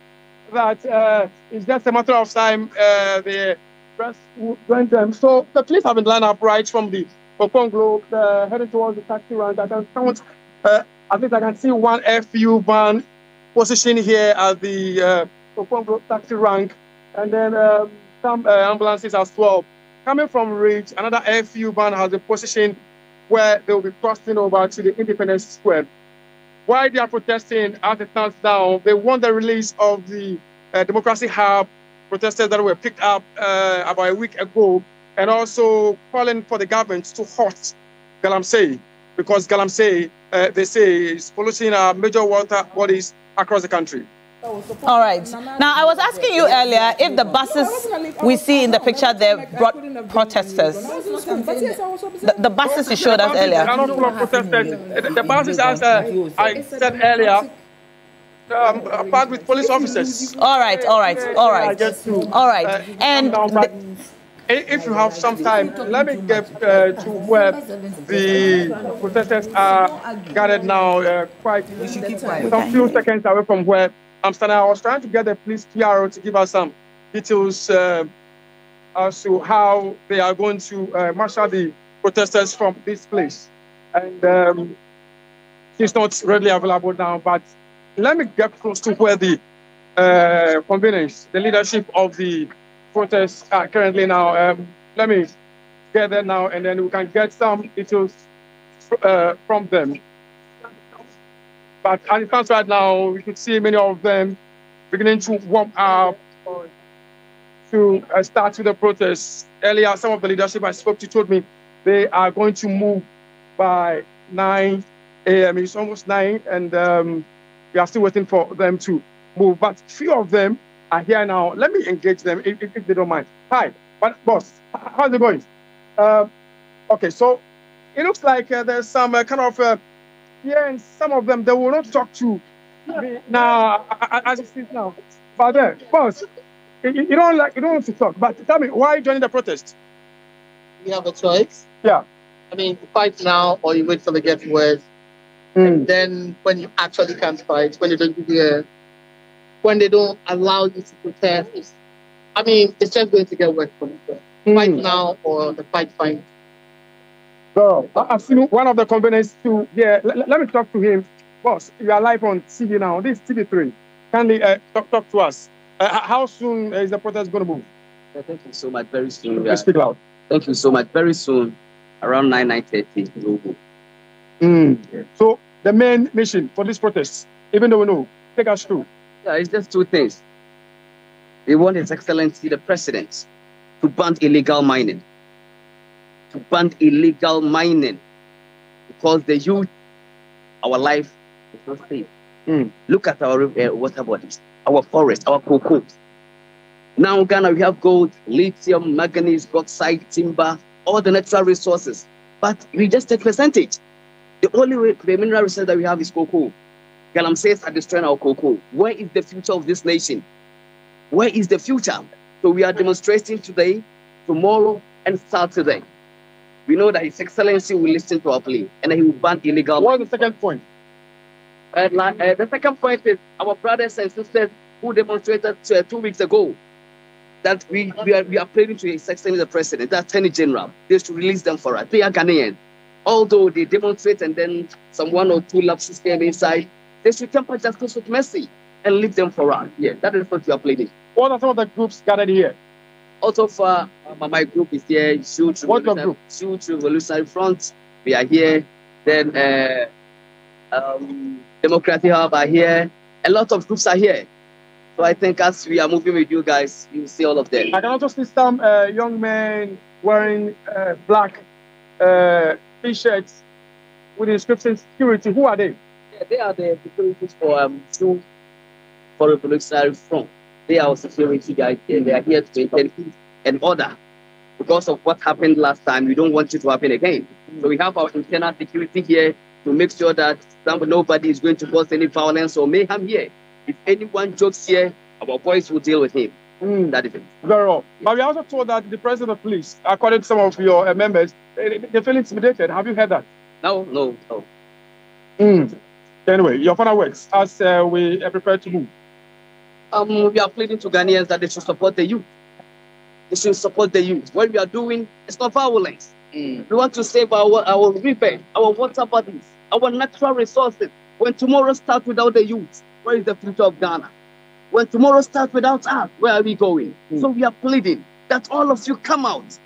that uh, it's just a matter of time uh, the rest will join them. So the police have been lined up right from the Okponglo, uh, heading towards the taxi rank. I can count, uh, at least I can see one FU van positioned here at the uh, taxi rank, and then um, some uh, ambulances as well. Coming from Ridge, another FU van has a position where they will be crossing over to the Independence Square. Why they are protesting as it stands now, they want the release of the uh, Democracy Hub protesters that were picked up uh, about a week ago, and also calling for the government to halt Galamsey, because Galamsey, uh, they say, is polluting our major water bodies across the country. All right. Now, I was asking you earlier if the buses we see in the picture there brought protesters. The, the buses you showed us earlier. They are not full of protesters. The, the buses, as uh, I said earlier, um, packed with police officers. All right, all right, all right. All right. And But if you have some time, let me get uh, to where the protesters are gathered now, uh, quite some few seconds away from where I'm standing. I was trying to get the police PRO to give us some details uh, as to how they are going to uh, marshal the protesters from this place. And um, it's not readily available now, but let me get close to where the uh, conveners, the leadership of the protests are currently now. Um, let me get there now, and then we can get some details uh, from them. But as it stands right now, we can see many of them beginning to warm up to uh, start with the protests. Earlier, some of the leadership I spoke to told me they are going to move by 9 a.m. It's almost 9, and um, we are still waiting for them to move. But few of them are here now. Let me engage them if, if, if they don't mind. Hi, but boss, how's it going? Uh, okay, so it looks like uh, there's some uh, kind of uh, yeah, and some of them they will not talk to me now as it is now. But uh, boss, you, you don't like you don't want to talk. But tell me, why are you joining the protest? you have a choice. Yeah. I mean, fight now or you wait till they get worse. And then when you actually can't fight, when you don't give a, when they don't allow you to protest, it's, I mean, it's just going to get worse for you. Fight now or the fight fine. So I- I've seen one of the conveners to yeah. Let, let me talk to him, boss. You are live on TV now. This is TV3. Kindly uh, talk, talk to us. Uh, how soon is the protest going to move? Yeah, Thank you so much. Very soon. Please speak loud. Thank you so much. Very soon, around 9, 9.30, we'll go. Mm. So the main mission for this protest, even though we know, take us through. Yeah, it's just two things. They want His Excellency the President to ban illegal mining. To ban illegal mining because the youth, our life is not safe. Look at our uh, water bodies, our forests, our cocoa. Now, Ghana, we have gold, lithium, manganese, bauxite, timber, all the natural resources, but we just take percentage. The only way, the mineral resource that we have is cocoa. Galamseys are destroying our cocoa. Where is the future of this nation? Where is the future? So we are demonstrating today, tomorrow, and Saturday. We know that His Excellency will listen to our plea and he will ban illegal. What is the second point? Uh, uh, the second point is our brothers and sisters who demonstrated uh, two weeks ago that we, we, are, we are pleading to His Excellency the President, the Attorney General, they should release them for us. They are Ghanaian. Although they demonstrate and then some one or two lapses came inside, they should temper justice with mercy and leave them for us. Yeah, that is what we are pleading. What are some of the groups gathered here? Also, for uh, my group is here. Youth What's your Revolutionary, Youth Revolutionary Front. We are here. Then uh, um, Democratic Hub are here. A lot of groups are here. So I think as we are moving with you guys, you see all of them. I can also see some uh, young men wearing uh, black uh, t-shirts with inscription security. Who are they? They are the securities for um Youth for Revolutionary Front. They are our security guys. Here. They are here to maintain peace and order. Because of what happened last time, we don't want it to happen again. So we have our internal security here to make sure that nobody is going to cause any violence or mayhem here. If anyone jokes here, our boys will deal with him. That is it. Very well. But we also told that the president of police, according to some of your uh, members, they, they feel intimidated. Have you heard that? No, no, no. Mm. Anyway, your final works as uh, we are prepared to move. Um, we are pleading to Ghanaians that they should support the youth. They should support the youth. What we are doing is not violence. We want to save our our river, our water bodies, our natural resources. When tomorrow starts without the youth, where is the future of Ghana? When tomorrow starts without us, where are we going? So we are pleading that all of you come out,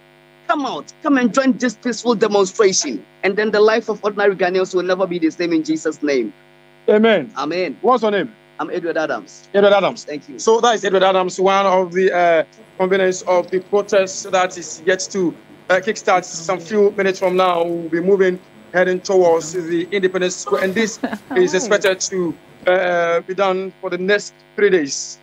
come out, come and join this peaceful demonstration, and then the life of ordinary Ghanaians will never be the same in Jesus' name. Amen. Amen. What's your name? I'm Edward Adams. Edward Adams. Thank you. So that is Edward Adams, one of the uh, conveners of the protest that is yet to uh, kickstart some few minutes from now. We'll be moving, heading towards the Independence Square, and this is expected to uh, be done for the next three days.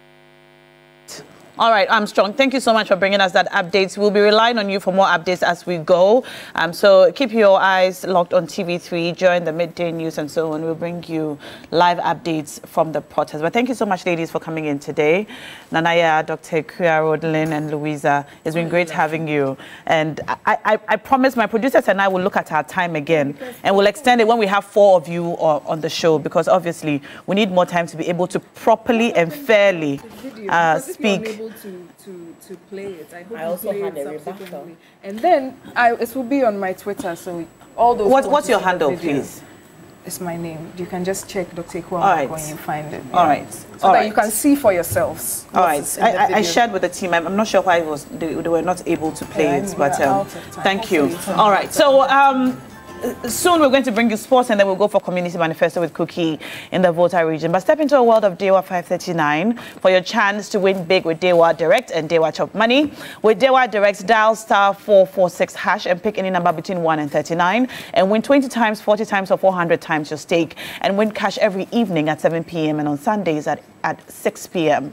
All right, Armstrong, thank you so much for bringing us that update. We'll be relying on you for more updates as we go. Um, so keep your eyes locked on TV3, join the midday news and so on. We'll bring you live updates from the protest. But thank you so much, ladies, for coming in today. Nana Yaa, Dr. Kuya Rodlin, and Louisa, it's been great having you. And I, I, I promise my producers and I will look at our time again and we'll extend it when we have four of you on the show because obviously we need more time to be able to properly and fairly uh, speak to, to, to play it. I hope I also play had it a rebuttal. And then I, it will be on my Twitter, so all those. What, what's your quotes in the handle, please? It's my name. You can just check Dr. All right. when you find it. All right. So All that right. you can see for yourselves. All right. I, I, shared with the team. I'm, I'm not sure why it was they, they were not able to play Yeah, it, but um, out of time. thank you. Hopefully it's on All right. So um, soon we're going to bring you sports, and then we'll go for community manifesto with Cookie in the Volta region. But step into a world of Dewa 539 for your chance to win big with Dewa Direct and Dewa Chop Money. With Dewa Direct, dial star 446 hash and pick any number between 1 and 39 and win 20 times, 40 times, or 400 times your stake and win cash every evening at 7 p.m. and on Sundays at, at 6 p.m.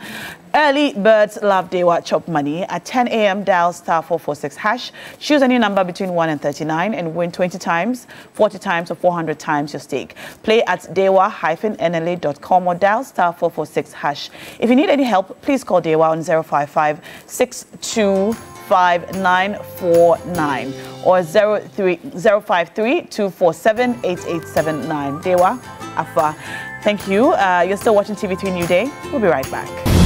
Early birds love Dewa Chop Money. At 10 a.m., dial star 446 hash. Choose any number between 1 and 39 and win 20 times, 40 times, or 400 times your stake. Play at dewa-nla.com or dial star 446 hash. If you need any help, please call Dewa on 055 5949 or 03 053 247 8879. Dewa Afa. Thank you. Uh, you're still watching TV3 New Day. We'll be right back.